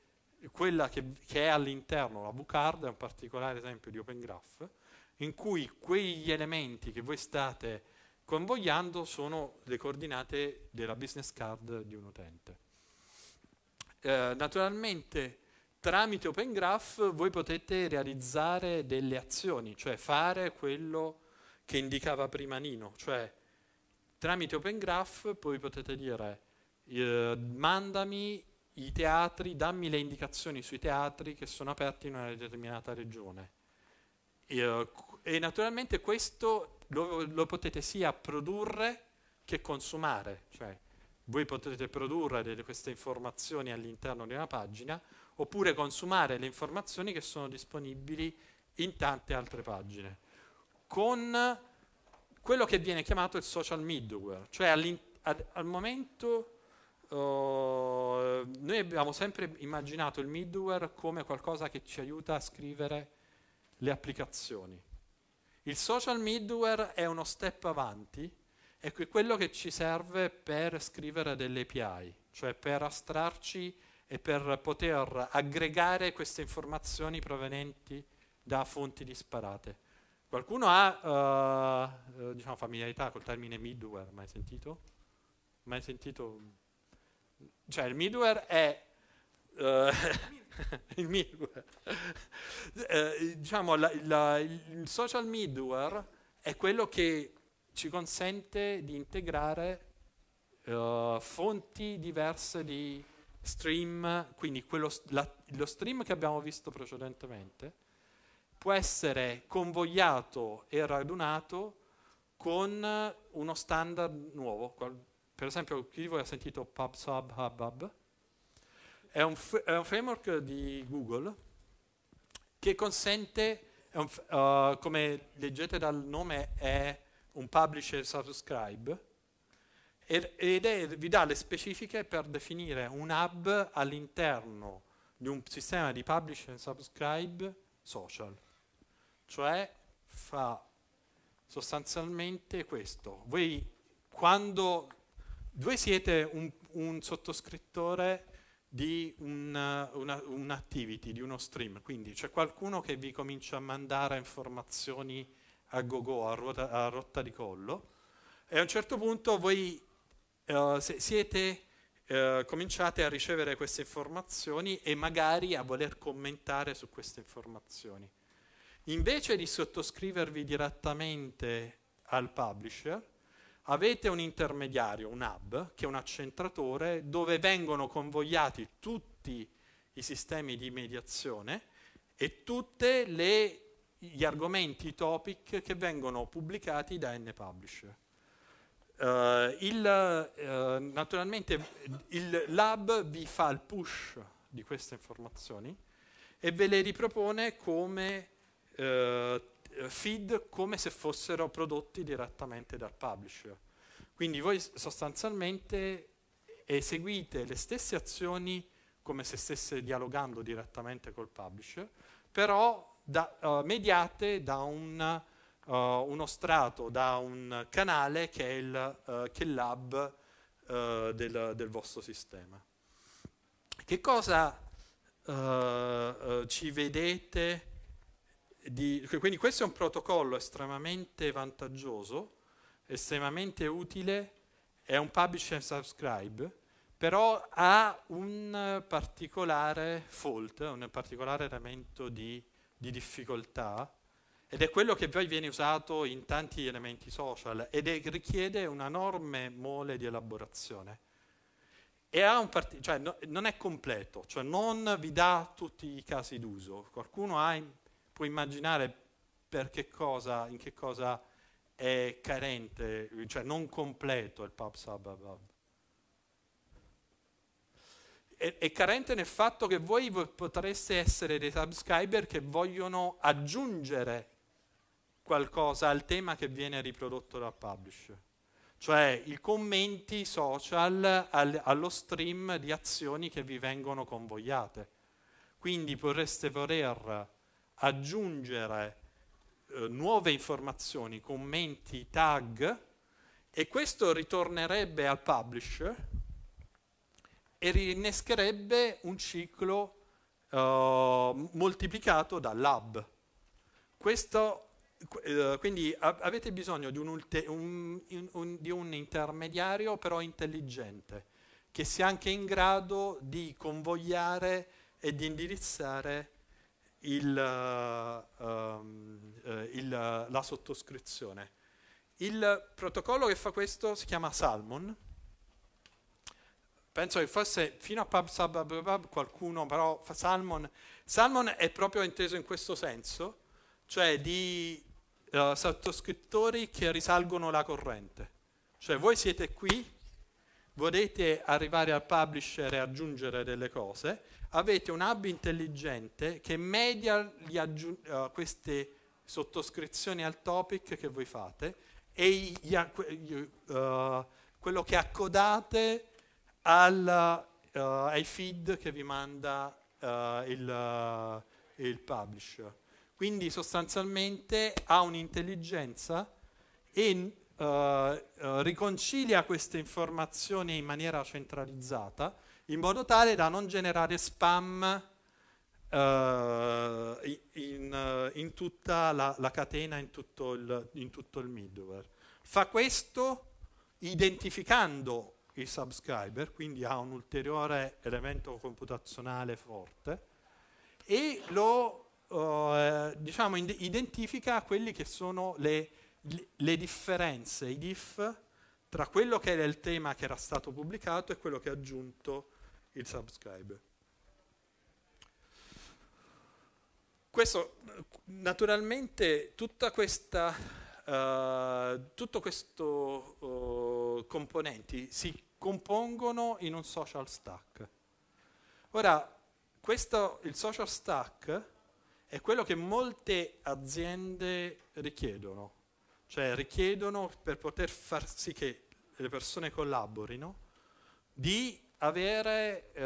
quella che, che è all'interno, la vcard è un particolare esempio di Open Graph, in cui quegli elementi che voi state convogliando sono le coordinate della business card di un utente. Eh, naturalmente tramite Open Graph voi potete realizzare delle azioni, cioè fare quello che indicava prima Nino, cioè tramite Open Graph poi potete dire eh, mandami i teatri, dammi le indicazioni sui teatri che sono aperti in una determinata regione. E, uh, e naturalmente questo lo, lo, potete sia produrre che consumare, cioè voi potete produrre delle, queste informazioni all'interno di una pagina oppure consumare le informazioni che sono disponibili in tante altre pagine, con quello che viene chiamato il social middleware, cioè ad, al momento uh, noi abbiamo sempre immaginato il middleware come qualcosa che ci aiuta a scrivere le applicazioni. Il social middleware è uno step avanti, è quello che ci serve per scrivere delle API, cioè per astrarci e per poter aggregare queste informazioni provenienti da fonti disparate. Qualcuno ha uh, diciamo, familiarità col termine middleware? Mai sentito? Mai sentito? Cioè il middleware è uh, (laughs) il middleware. uh, diciamo, la, la, il social middleware è quello che ci consente di integrare fonti diverse di stream, quindi quello, la, lo stream che abbiamo visto precedentemente, può essere convogliato e radunato con uno standard nuovo. Per esempio, chi di voi ha sentito PubSub HubHub? È un, è un framework di Google che consente, un, uh, come leggete dal nome, è un publisher subscribe, ed è, vi dà le specifiche per definire un hub all'interno di un sistema di publish and subscribe social. Cioè fa sostanzialmente questo. Voi quando voi siete un, un sottoscrittore di un, una, un'activity, di uno stream, quindi c'è qualcuno che vi comincia a mandare informazioni a go-go, a, ruota, a rotta di collo, e a un certo punto voi se siete, uh, cominciate a ricevere queste informazioni e magari a voler commentare su queste informazioni. Invece di sottoscrivervi direttamente al publisher, avete un intermediario, un hub, che è un accentratore dove vengono convogliati tutti i sistemi di mediazione e tutti gli argomenti topic che vengono pubblicati da NPublisher. Uh, il, uh, naturalmente il lab vi fa il push di queste informazioni e ve le ripropone come uh, feed come se fossero prodotti direttamente dal publisher. Quindi voi sostanzialmente eseguite le stesse azioni come se stesse dialogando direttamente col publisher, però da, mediate da un uh, uno strato da un canale che è il, uh, che è uh, del, del, vostro sistema. Che cosa ci vedete? Di, quindi questo è un protocollo estremamente vantaggioso, estremamente utile, è un publish and subscribe, però ha un particolare fault, un particolare elemento di, di difficoltà, ed è quello che poi viene usato in tanti elementi social ed è, richiede una enorme mole di elaborazione. Part- cioè, no, non è completo, cioè non vi dà tutti i casi d'uso. Qualcuno ha, può immaginare per che cosa, in che cosa è carente, cioè non completo il PubSub È, è carente nel fatto che voi potreste essere dei subscriber che vogliono aggiungere qualcosa al tema che viene riprodotto dal publisher cioè i commenti social al, allo stream di azioni che vi vengono convogliate. Quindi potreste voler aggiungere eh, nuove informazioni, commenti, tag e questo ritornerebbe al publisher e rinnescherebbe un ciclo uh, moltiplicato dall'hub. Questo eh, quindi avete bisogno di un, ulte- un, un, di un, intermediario però intelligente, che sia anche in grado di convogliare e di indirizzare il, uh, um, uh, il, la sottoscrizione. Il protocollo che fa questo si chiama Salmon. Penso che forse fino a PubSub qualcuno però Salmon. Salmon è proprio inteso in questo senso, cioè di uh, sottoscrittori che risalgono la corrente. Cioè voi siete qui, volete arrivare al publisher e aggiungere delle cose, avete un hub intelligente che media aggiun- uh, queste sottoscrizioni al topic che voi fate e gli, uh, quello che accodate al, uh, ai feed che vi manda uh, il, il publisher. Quindi sostanzialmente ha un'intelligenza e uh, uh, riconcilia queste informazioni in maniera centralizzata in modo tale da non generare spam uh, in, in, tutta la, la catena, in tutto, il, in tutto il middleware. Fa questo identificando il subscriber, quindi ha un ulteriore elemento computazionale forte, e lo uh, diciamo, identifica quelle che sono le, le, differenze, i diff, tra quello che era il tema che era stato pubblicato e quello che ha aggiunto il subscriber. Questo, naturalmente, tutta questa, uh, tutto questo uh, componenti si compongono in un social stack. Ora, questo, il social stack è quello che molte aziende richiedono, cioè richiedono per poter far sì che le persone collaborino di avere uh,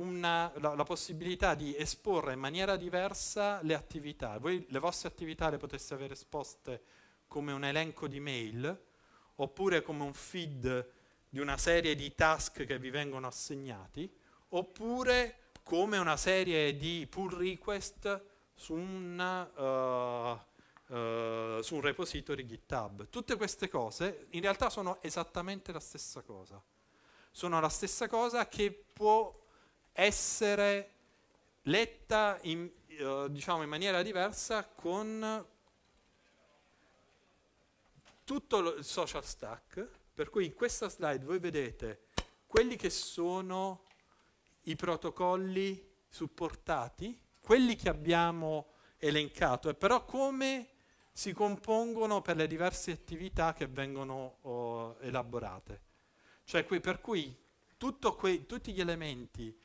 una, la, la, possibilità di esporre in maniera diversa le attività. Voi le vostre attività le poteste avere esposte come un elenco di mail oppure come un feed di una serie di task che vi vengono assegnati oppure come una serie di pull request su, una, uh, uh, su un repository GitHub. Tutte queste cose in realtà sono esattamente la stessa cosa. Sono la stessa cosa che può essere letta in, uh, diciamo in maniera diversa con tutto il social stack, per cui in questa slide voi vedete quelli che sono i protocolli supportati quelli che abbiamo elencato, e però come si compongono per le diverse attività che vengono oh, elaborate. Cioè, qui, per cui que- tutti gli elementi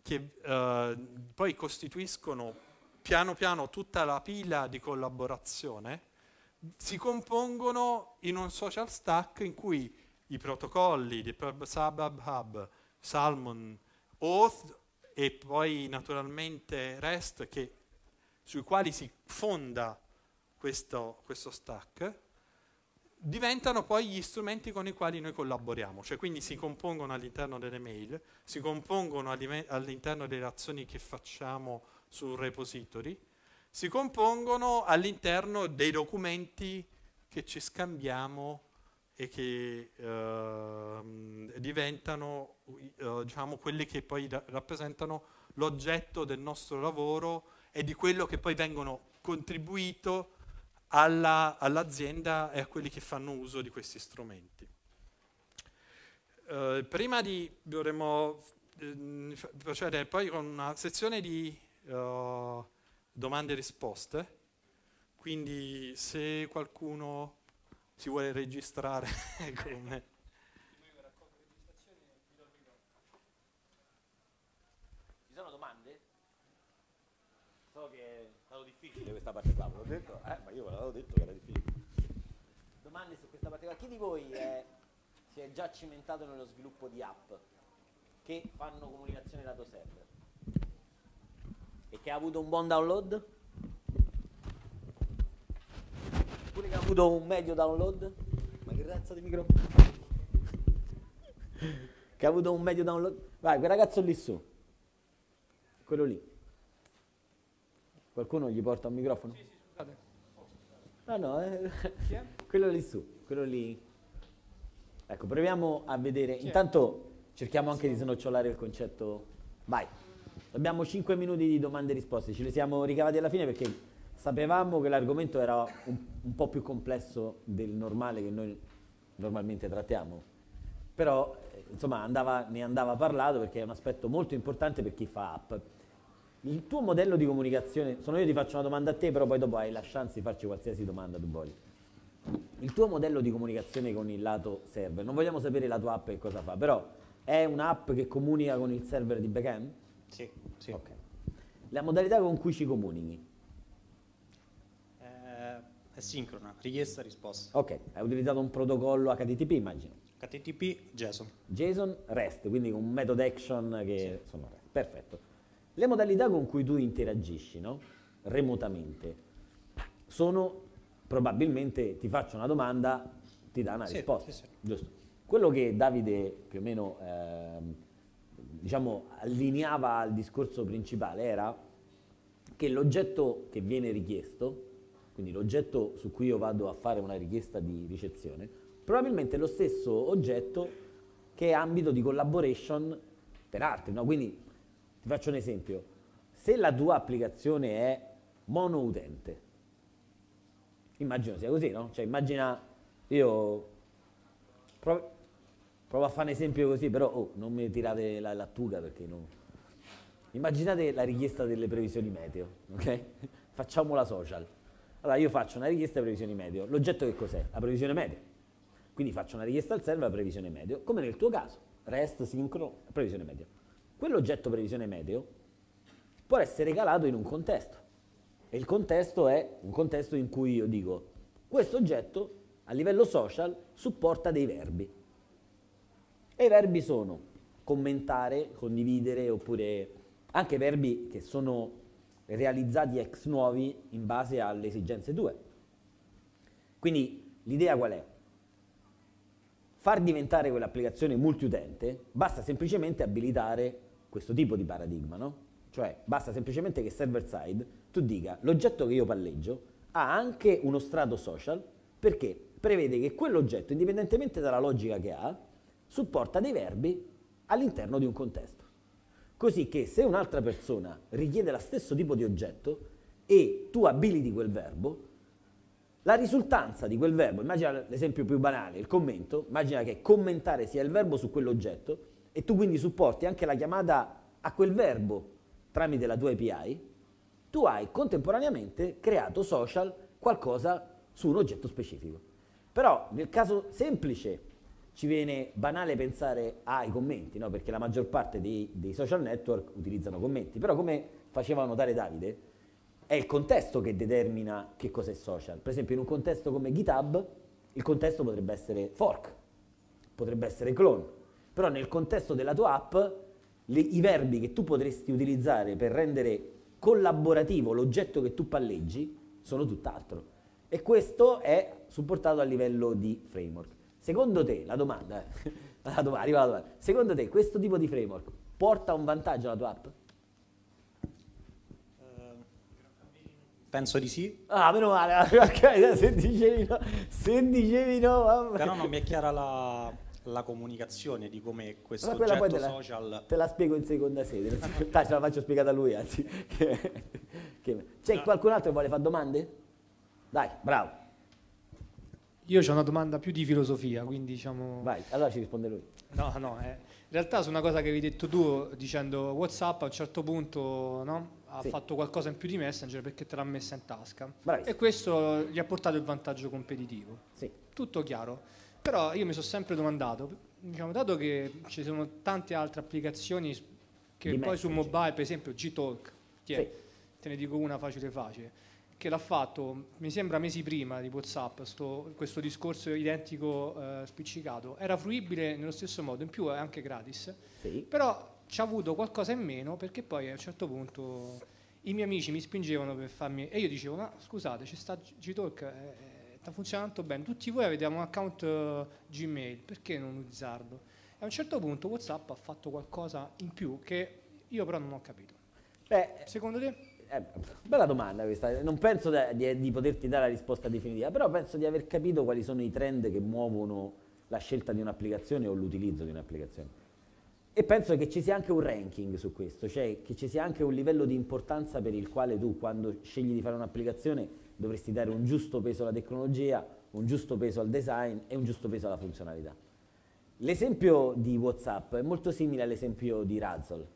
che uh, poi costituiscono piano piano tutta la pila di collaborazione si compongono in un social stack in cui i protocolli di PubSub Hub, Salmon, Oath e poi naturalmente REST che, sui quali si fonda questo, questo stack, diventano poi gli strumenti con i quali noi collaboriamo, cioè quindi si compongono all'interno delle mail, si compongono all'interno delle azioni che facciamo sul repository, si compongono all'interno dei documenti che ci scambiamo e che uh, diventano uh, diciamo, quelli che poi da- rappresentano l'oggetto del nostro lavoro e di quello che poi vengono contribuito alla, all'azienda e a quelli che fanno uso di questi strumenti. Uh, prima di dovremmo eh, procedere poi con una sezione di domande e risposte, quindi se qualcuno si vuole registrare (laughs) come... Ci sono domande? So che è stato difficile questa parte qua, ve l'ho detto, eh, ma io ve l'avevo detto che era difficile. Domande su questa parte qua? Chi di voi è, si è già cimentato nello sviluppo di app che fanno comunicazione lato server? E che ha avuto un buon download? Oppure che ha avuto un medio download? Ma che razza di microfono? (laughs) che ha avuto un medio download? Vai, quel ragazzo lì su. Quello lì. Qualcuno gli porta un microfono? Sì, sì, scusate. No, no, eh. (laughs) Quello lì su, quello lì. Ecco, proviamo a vedere. Intanto cerchiamo anche di snocciolare il concetto. Vai. Abbiamo 5 minuti di domande e risposte, ce le siamo ricavati alla fine perché sapevamo che l'argomento era un, un po' più complesso del normale che noi normalmente trattiamo. Però, eh, insomma, andava- ne andava parlato perché è un aspetto molto importante per chi fa app. Il tuo modello di comunicazione, sono io ti faccio una domanda a te, però poi dopo hai la chance di farci qualsiasi domanda tu voglia. Il tuo modello di comunicazione con il lato server, non vogliamo sapere la tua app e cosa fa, però è un'app che comunica con il server di backend? Sì, sì. Ok. La modalità con cui ci comunichi? Eh, è sincrona, richiesta risposta. Ok, hai utilizzato un protocollo HTTP immagino. HTTP, JSON. JSON, REST, quindi un method action che sono REST. Perfetto. Le modalità con cui tu interagisci, no? Remotamente, sono probabilmente ti faccio una domanda, ti dà una Sì, risposta. sì, sì. Giusto. Quello che Davide più o meno ehm, diciamo, allineava al discorso principale era che l'oggetto che viene richiesto, quindi l'oggetto su cui io vado a fare una richiesta di ricezione, probabilmente è lo stesso oggetto che è ambito di collaboration per altri. no? Quindi ti faccio un esempio. Se la tua applicazione è monoutente, immagino sia così, no? Cioè immagina, io provo a fare un esempio così, però oh, non mi tirate la lattuga perché non... Immaginate la richiesta delle previsioni meteo, ok? (laughs) Facciamola social. Allora io faccio una richiesta di previsioni meteo. L'oggetto che cos'è? La previsione meteo. Quindi faccio una richiesta al server previsione meteo, come nel tuo caso. REST, sincrono, previsione meteo. Quell'oggetto previsione meteo può essere calato in un contesto. E il contesto è un contesto in cui io dico, questo oggetto a livello social supporta dei verbi. E i verbi sono commentare, condividere, oppure anche verbi che sono realizzati ex nuovi in base alle esigenze tue. Quindi l'idea qual è? Far diventare quell'applicazione multiutente basta semplicemente abilitare questo tipo di paradigma, no? Cioè basta semplicemente che server side tu dica l'oggetto che io palleggio ha anche uno strato social perché prevede che quell'oggetto, indipendentemente dalla logica che ha, supporta dei verbi all'interno di un contesto. Così che se un'altra persona richiede lo stesso tipo di oggetto e tu abiliti quel verbo, la risultanza di quel verbo, immagina l'esempio più banale, il commento, immagina che commentare sia il verbo su quell'oggetto e tu quindi supporti anche la chiamata a quel verbo tramite la tua API, tu hai contemporaneamente creato social qualcosa su un oggetto specifico. Però nel caso semplice ci viene banale pensare ai commenti, no? perché la maggior parte dei, dei social network utilizzano commenti, però come faceva notare Davide, è il contesto che determina che cosa è social. Per esempio in un contesto come GitHub, il contesto potrebbe essere fork, potrebbe essere clone, però nel contesto della tua app le- i verbi che tu potresti utilizzare per rendere collaborativo l'oggetto che tu palleggi sono tutt'altro. E questo è supportato a livello di framework. Secondo te, la domanda, è- (laughs) la domanda, arriva la domanda, secondo te questo tipo di framework porta un vantaggio alla tua app? Eh, penso di sì, Ah, meno male, (laughs) se dicevi no, se dicevi no, però non mi è chiara la, la comunicazione di come questo Ma oggetto te la, social... te la spiego in seconda sede. (laughs) Dai, ce la faccio spiegata a lui, anzi. C'è qualcun altro che vuole fare domande? Dai, bravo, Io ho una domanda più di filosofia, quindi diciamo... vai, allora ci risponde lui. No, no, eh. in realtà su una cosa che avevi detto tu dicendo WhatsApp a un certo punto no, ha Sì. fatto qualcosa in più di Messenger perché te l'ha messa in tasca. Bravissimo. E questo gli ha portato il vantaggio competitivo. Sì. Tutto chiaro. Però io mi sono sempre domandato, diciamo, dato che ci sono tante altre applicazioni che Di poi su messaging. mobile, per esempio Gtalk, tiè, Sì. te ne dico una facile facile, che l'ha fatto, mi sembra mesi prima di WhatsApp, sto- questo discorso identico eh, spiccicato, era fruibile nello stesso modo, in più è anche gratis, Sì. però ci ha avuto qualcosa in meno perché poi a un certo punto i miei amici mi spingevano per farmi e io dicevo ma scusate ci sta Gtalk eh, eh, sta funzionando bene tutti voi avete un account eh, Gmail perché non utilizzarlo e a un certo punto Whatsapp ha fatto qualcosa in più che io però non ho capito Beh, secondo te? Eh, bella domanda questa, non penso da- di, di poterti dare la risposta definitiva, però penso di aver capito quali sono i trend che muovono la scelta di un'applicazione o l'utilizzo di un'applicazione. E penso che ci sia anche un ranking su questo, cioè che ci sia anche un livello di importanza per il quale tu quando scegli di fare un'applicazione dovresti dare un giusto peso alla tecnologia, un giusto peso al design e un giusto peso alla funzionalità. L'esempio di WhatsApp è molto simile all'esempio di Razzle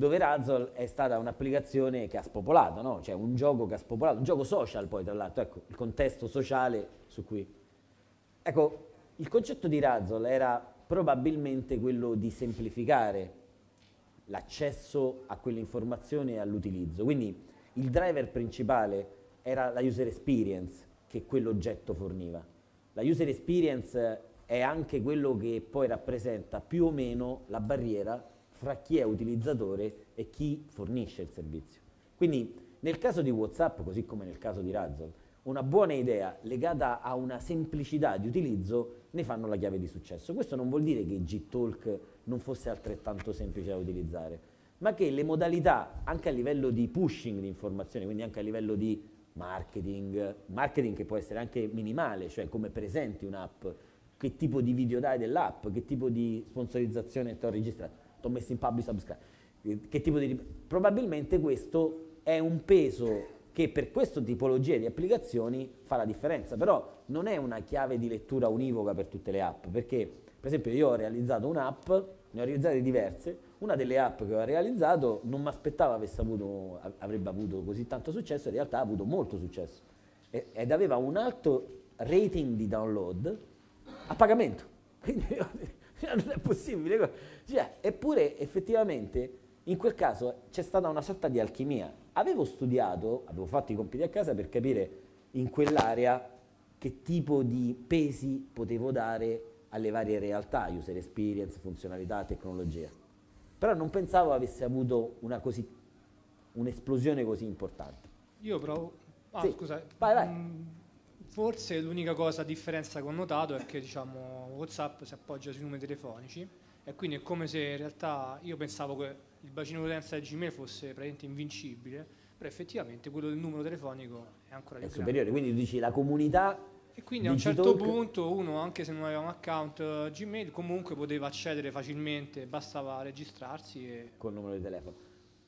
dove Razzle è stata un'applicazione che ha spopolato, no? cioè un gioco che ha spopolato, un gioco social poi tra l'altro, ecco, il contesto sociale su cui... Ecco, il concetto di Razzle era probabilmente quello di semplificare l'accesso a quell'informazione e all'utilizzo, quindi il driver principale era la user experience che quell'oggetto forniva. La user experience è anche quello che poi rappresenta più o meno la barriera fra chi è utilizzatore e chi fornisce il servizio. Quindi nel caso di WhatsApp, così come nel caso di Razzle, una buona idea legata a una semplicità di utilizzo ne fanno la chiave di successo. Questo non vuol dire che Gtalk non fosse altrettanto semplice da utilizzare, ma che le modalità, anche a livello di pushing di informazioni, quindi anche a livello di marketing, marketing che può essere anche minimale, cioè come presenti un'app, che tipo di video dai dell'app, che tipo di sponsorizzazione ti ho registrato, ti ho messo in public subscribe, che tipo di... Probabilmente questo è un peso che per questa tipologia di applicazioni fa la differenza, però non è una chiave di lettura univoca per tutte le app, perché per esempio io ho realizzato un'app, ne ho realizzate diverse, una delle app che ho realizzato non mi aspettavo avrebbe avuto così tanto successo, in realtà ha avuto molto successo ed aveva un alto rating di download a pagamento. (laughs) Quindi (laughs) non è possibile. Cioè, eppure effettivamente in quel caso c'è stata una sorta di alchimia. Avevo studiato, avevo fatto i compiti a casa per capire in quell'area che tipo di pesi potevo dare alle varie realtà, user experience, funzionalità, tecnologia. Però non pensavo avesse avuto una così, un'esplosione così importante. io provo ah Sì, scusa vai, vai. mm, forse l'unica cosa differenza che ho notato è che diciamo Whatsapp si appoggia sui numeri telefonici e quindi è come se in realtà io pensavo che il bacino d'utenza di Gmail fosse praticamente invincibile, però effettivamente quello del numero telefonico è ancora È più grande. superiore, quindi tu dici la comunità E quindi a un certo punto uno, anche se non aveva un account eh, Gmail, comunque poteva accedere facilmente, bastava registrarsi e... col numero di telefono.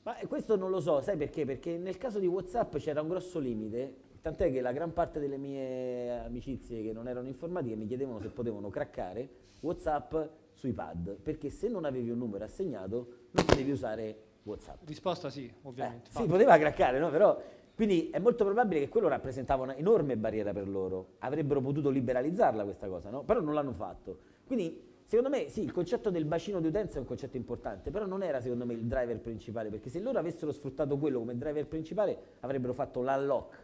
Ma questo non lo so, sai perché? Perché nel caso di WhatsApp c'era un grosso limite, tant'è che la gran parte delle mie amicizie che non erano informatiche mi chiedevano se potevano craccare WhatsApp sui pad, perché se non avevi un numero assegnato non potevi usare WhatsApp. Risposta sì, ovviamente. Eh, sì, poteva craccare, no? Però, quindi è molto probabile che quello rappresentava un'enorme barriera per loro. Avrebbero potuto liberalizzarla questa cosa, no? Però non l'hanno fatto. Quindi, secondo me, sì, il concetto del bacino di utenza è un concetto importante, però non era, secondo me, il driver principale, perché se loro avessero sfruttato quello come driver principale, avrebbero fatto l'unlock,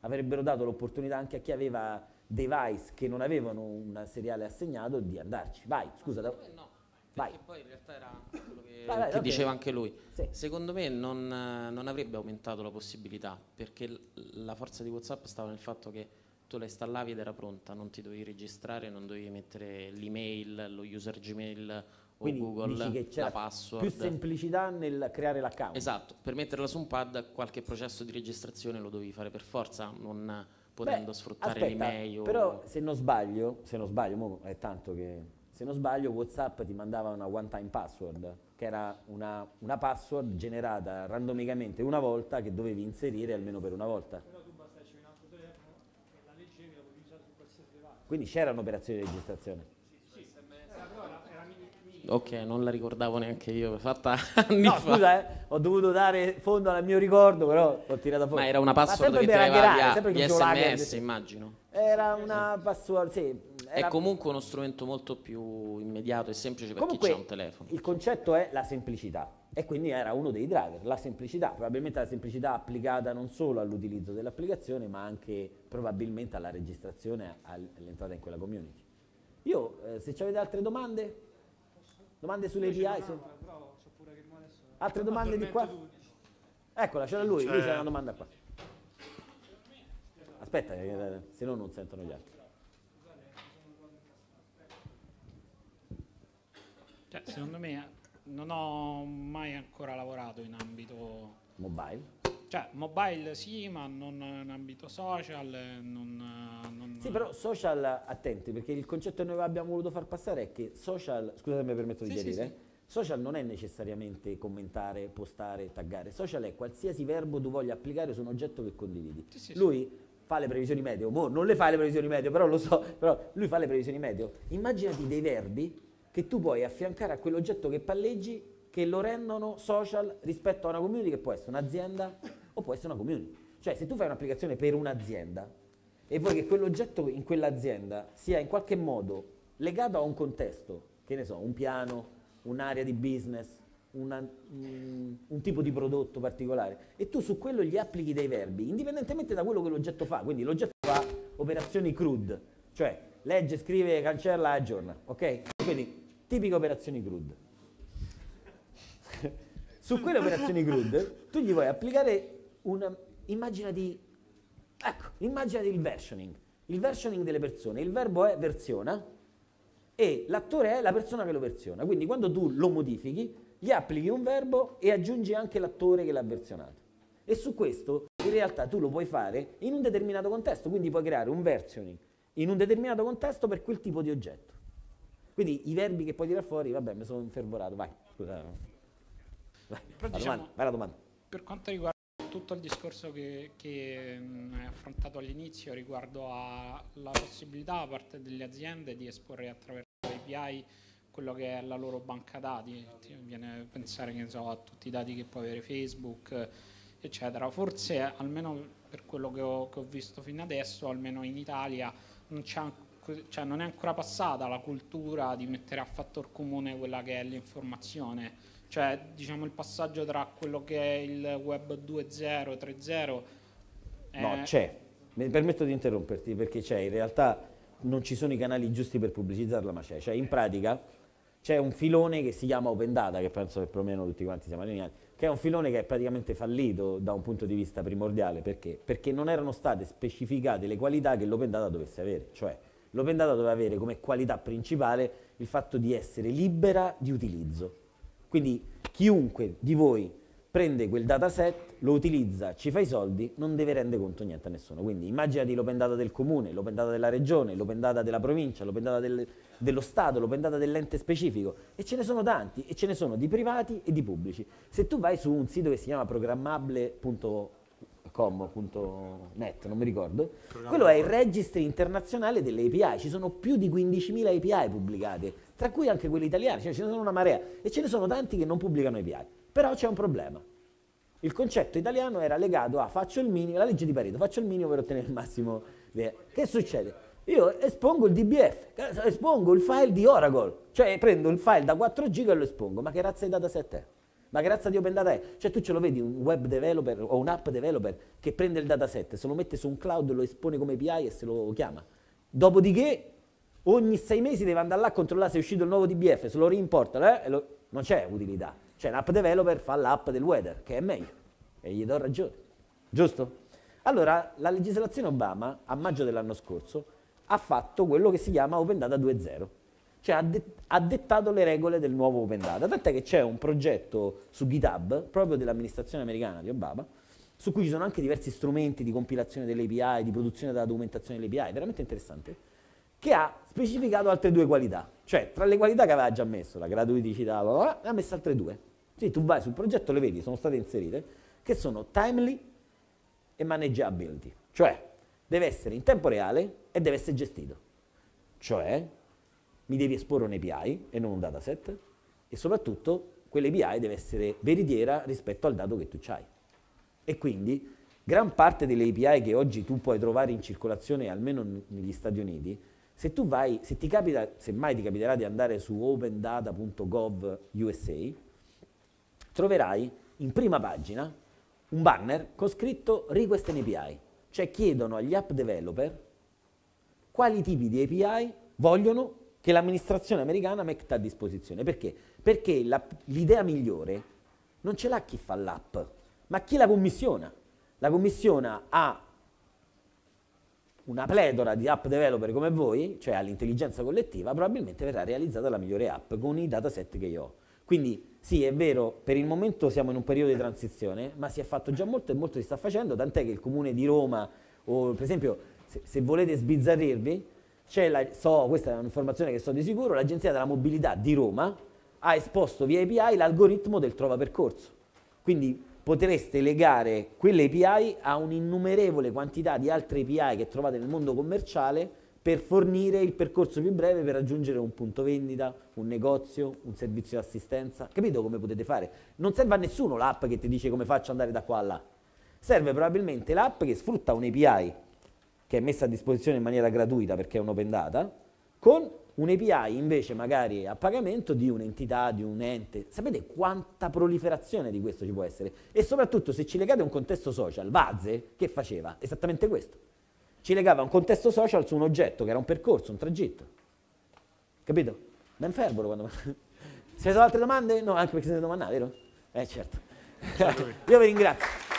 avrebbero dato l'opportunità anche a chi aveva device che non avevano un seriale assegnato di andarci. Vai, scusa. da- no, Vai. poi in realtà era quello che, Vai, vai, che ok. diceva anche lui. Sì. Secondo me non, non avrebbe aumentato la possibilità, perché la forza di WhatsApp stava nel fatto che tu la installavi ed era pronta, non ti dovevi registrare, non dovevi mettere l'email, lo user Gmail Quindi Google, dici che la password. più semplicità nel creare l'account. Esatto, per metterla su un pad qualche processo di registrazione lo dovevi fare per forza, non potendo Beh, sfruttare aspetta, l'email. o- Però se non sbaglio, se non sbaglio, mo è tanto che se non sbaglio WhatsApp ti mandava una one time password, che era una, una password generata randomicamente una volta che dovevi inserire almeno per una volta. Quindi c'era un'operazione di registrazione. Ok, non la ricordavo neanche io, fatta (laughs) anni No, fa. scusa, eh, ho dovuto dare fondo al mio ricordo, però l'ho tirata fuori. Ma era una password che ti per aveva hackerare, via gli sms, immagino. Era una password, sì. È era- comunque uno strumento molto più immediato e semplice per Comunque, chi ha un telefono. il concetto è la semplicità e quindi era uno dei driver, la semplicità, probabilmente la semplicità applicata non solo all'utilizzo dell'applicazione ma anche probabilmente alla registrazione, all- all'entrata in quella community. Io, eh, se avete altre domande, domande sulle API, su- altre domande di qua? Eccola, c'era lui, lui c'era una domanda qua. Aspetta, eh, se no non sentono gli altri. Cioè, secondo me non ho mai ancora lavorato in ambito... Mobile. Cioè, mobile sì, ma non in ambito social, non... non- Sì, però social, attenti, perché il concetto che noi abbiamo voluto far passare è che social, scusate mi permetto di Sì, sì, chiarire, sì. eh, social non è necessariamente commentare, postare, taggare, social è qualsiasi verbo tu voglia applicare su un oggetto che condividi. Sì, sì, sì. lui fa le previsioni meteo, mo non le fa le previsioni meteo, però lo so, però lui fa le previsioni meteo. Immaginati dei verbi che tu puoi affiancare a quell'oggetto che palleggi che lo rendono social rispetto a una community che può essere un'azienda o può essere una community. Cioè, se tu fai un'applicazione per un'azienda e vuoi che quell'oggetto in quell'azienda sia in qualche modo legato a un contesto, che ne so, un piano, un'area di business, una- un, un tipo di prodotto particolare, e tu su quello gli applichi dei verbi, indipendentemente da quello che l'oggetto fa. Quindi l'oggetto fa operazioni CRUD, cioè legge, scrive, cancella, aggiorna, ok? Quindi tipiche operazioni CRUD. (laughs) su quelle operazioni CRUD tu gli vuoi applicare una immaginati ecco, immaginati il versioning, il versioning delle persone, il verbo è versiona e l'attore è la persona che lo versiona. Quindi quando tu lo modifichi, gli applichi un verbo e aggiungi anche l'attore che l'ha versionato. E su questo in realtà tu lo puoi fare in un determinato contesto, quindi puoi creare un versioning in un determinato contesto per quel tipo di oggetto. Quindi i verbi che puoi tirare fuori, vabbè, mi sono infervorato, vai, scusa. Vai, Però la diciamo- domanda, vai la domanda. Per quanto riguarda tutto il discorso che, che mh, hai affrontato all'inizio riguardo alla possibilità da parte delle aziende di esporre attraverso API quello che è la loro banca dati, ti viene a pensare che so, a tutti i dati che può avere Facebook, eccetera. Forse, almeno per quello che ho, che ho visto fino adesso, almeno in Italia, non, cioè, non è ancora passata la cultura di mettere a fattor comune quella che è l'informazione. Cioè, diciamo, il passaggio tra quello che è il web 2.0 3.0 No, eh, c'è. Mi permetto di interromperti perché c'è, in realtà non ci sono i canali giusti per pubblicizzarla, ma c'è. Cioè, in pratica c'è un filone che si chiama Open Data, che penso che più o meno tutti quanti siamo allineati, che è un filone che è praticamente fallito da un punto di vista primordiale. Perché? Perché non erano state specificate le qualità che l'Open Data dovesse avere. Cioè, l'Open Data doveva avere come qualità principale il fatto di essere libera di utilizzo. Quindi chiunque di voi prende quel dataset, lo utilizza, ci fa i soldi, non deve rendere conto niente a nessuno. Quindi immaginati l'open data del comune, l'open data della regione, l'open data della provincia, l'open data del- dello Stato, l'open data dell'ente specifico. E ce ne sono tanti, e ce ne sono di privati e di pubblici. Se tu vai su un sito che si chiama programmable.com.net, non mi ricordo, quello è il registry internazionale delle API. Ci sono più di 15.000 API pubblicate, tra cui anche quelle italiane, cioè ce ne sono una marea. E ce ne sono tanti che non pubblicano API. Però c'è un problema. Il concetto italiano era legato a faccio il minimo, la legge di Pareto, faccio il minimo per ottenere il massimo. Che succede? Io espongo il DBF, espongo il file di Oracle, cioè prendo il file da 4 giga e lo espongo. Ma che razza di dataset è? Ma che razza di open data è? Cioè tu ce lo vedi un web developer o un'app developer che prende il dataset, se lo mette su un cloud, lo espone come API e se lo chiama. Dopodiché ogni sei mesi deve andare là a controllare se è uscito il nuovo DBF, se lo reimporta, eh, lo- non c'è utilità. Cioè l'app developer fa l'app del weather, che è meglio, e gli do ragione. Giusto? Allora, la legislazione Obama, a maggio dell'anno scorso, ha fatto quello che si chiama Open Data 2.0. Cioè ha, de- ha dettato le regole del nuovo Open Data. Tant'è che c'è un progetto su GitHub, proprio dell'amministrazione americana di Obama, su cui ci sono anche diversi strumenti di compilazione delle API, di produzione della documentazione delle API, veramente interessante, che ha specificato altre due qualità. Cioè, tra le qualità che aveva già messo, la gratuiticità, bla bla bla, ne ha messe altre due. Sì, tu vai sul progetto, le vedi, sono state inserite, che sono timely e managability. Cioè, deve essere in tempo reale e deve essere gestito. Cioè, mi devi esporre un API e non un dataset, e soprattutto quell'API deve essere veritiera rispetto al dato che tu hai. E quindi gran parte delle API che oggi tu puoi trovare in circolazione, almeno negli Stati Uniti, se tu vai, se ti capita, se mai ti capiterà di andare su opendata.gov USA, troverai in prima pagina un banner con scritto Request an API, cioè chiedono agli app developer quali tipi di API vogliono che l'amministrazione americana metta a disposizione. Perché? Perché la, l'idea migliore non ce l'ha chi fa l'app, ma chi la commissiona. La commissiona ha una pletora di app developer come voi, cioè all'intelligenza collettiva, probabilmente verrà realizzata la migliore app con i dataset che io ho. Quindi sì, è vero, per il momento siamo in un periodo di transizione, ma si è fatto già molto e molto si sta facendo, tant'è che il comune di Roma, o per esempio, se, se volete sbizzarrirvi, la, so, questa è un'informazione che so di sicuro, l'Agenzia della Mobilità di Roma ha esposto via API l'algoritmo del trova percorso. Quindi potreste legare quelle API a un'innumerevole quantità di altre API che trovate nel mondo commerciale per fornire il percorso più breve per raggiungere un punto vendita, un negozio, un servizio di assistenza. Capito come potete fare? Non serve a nessuno l'app che ti dice come faccio ad andare da qua a là. Serve probabilmente l'app che sfrutta un'API che è messa a disposizione in maniera gratuita perché è un'open data, con un'API invece magari a pagamento di un'entità, di un ente. Sapete quanta proliferazione di questo ci può essere? E soprattutto se ci legate a un contesto social, Vazze che faceva? Esattamente questo. Ci legava a un contesto social su un oggetto che era un percorso, un tragitto. Capito? Ben fervolo quando... (laughs) Se sono altre domande? No, anche perché siete domandate, vero? Eh certo. Io vi ringrazio.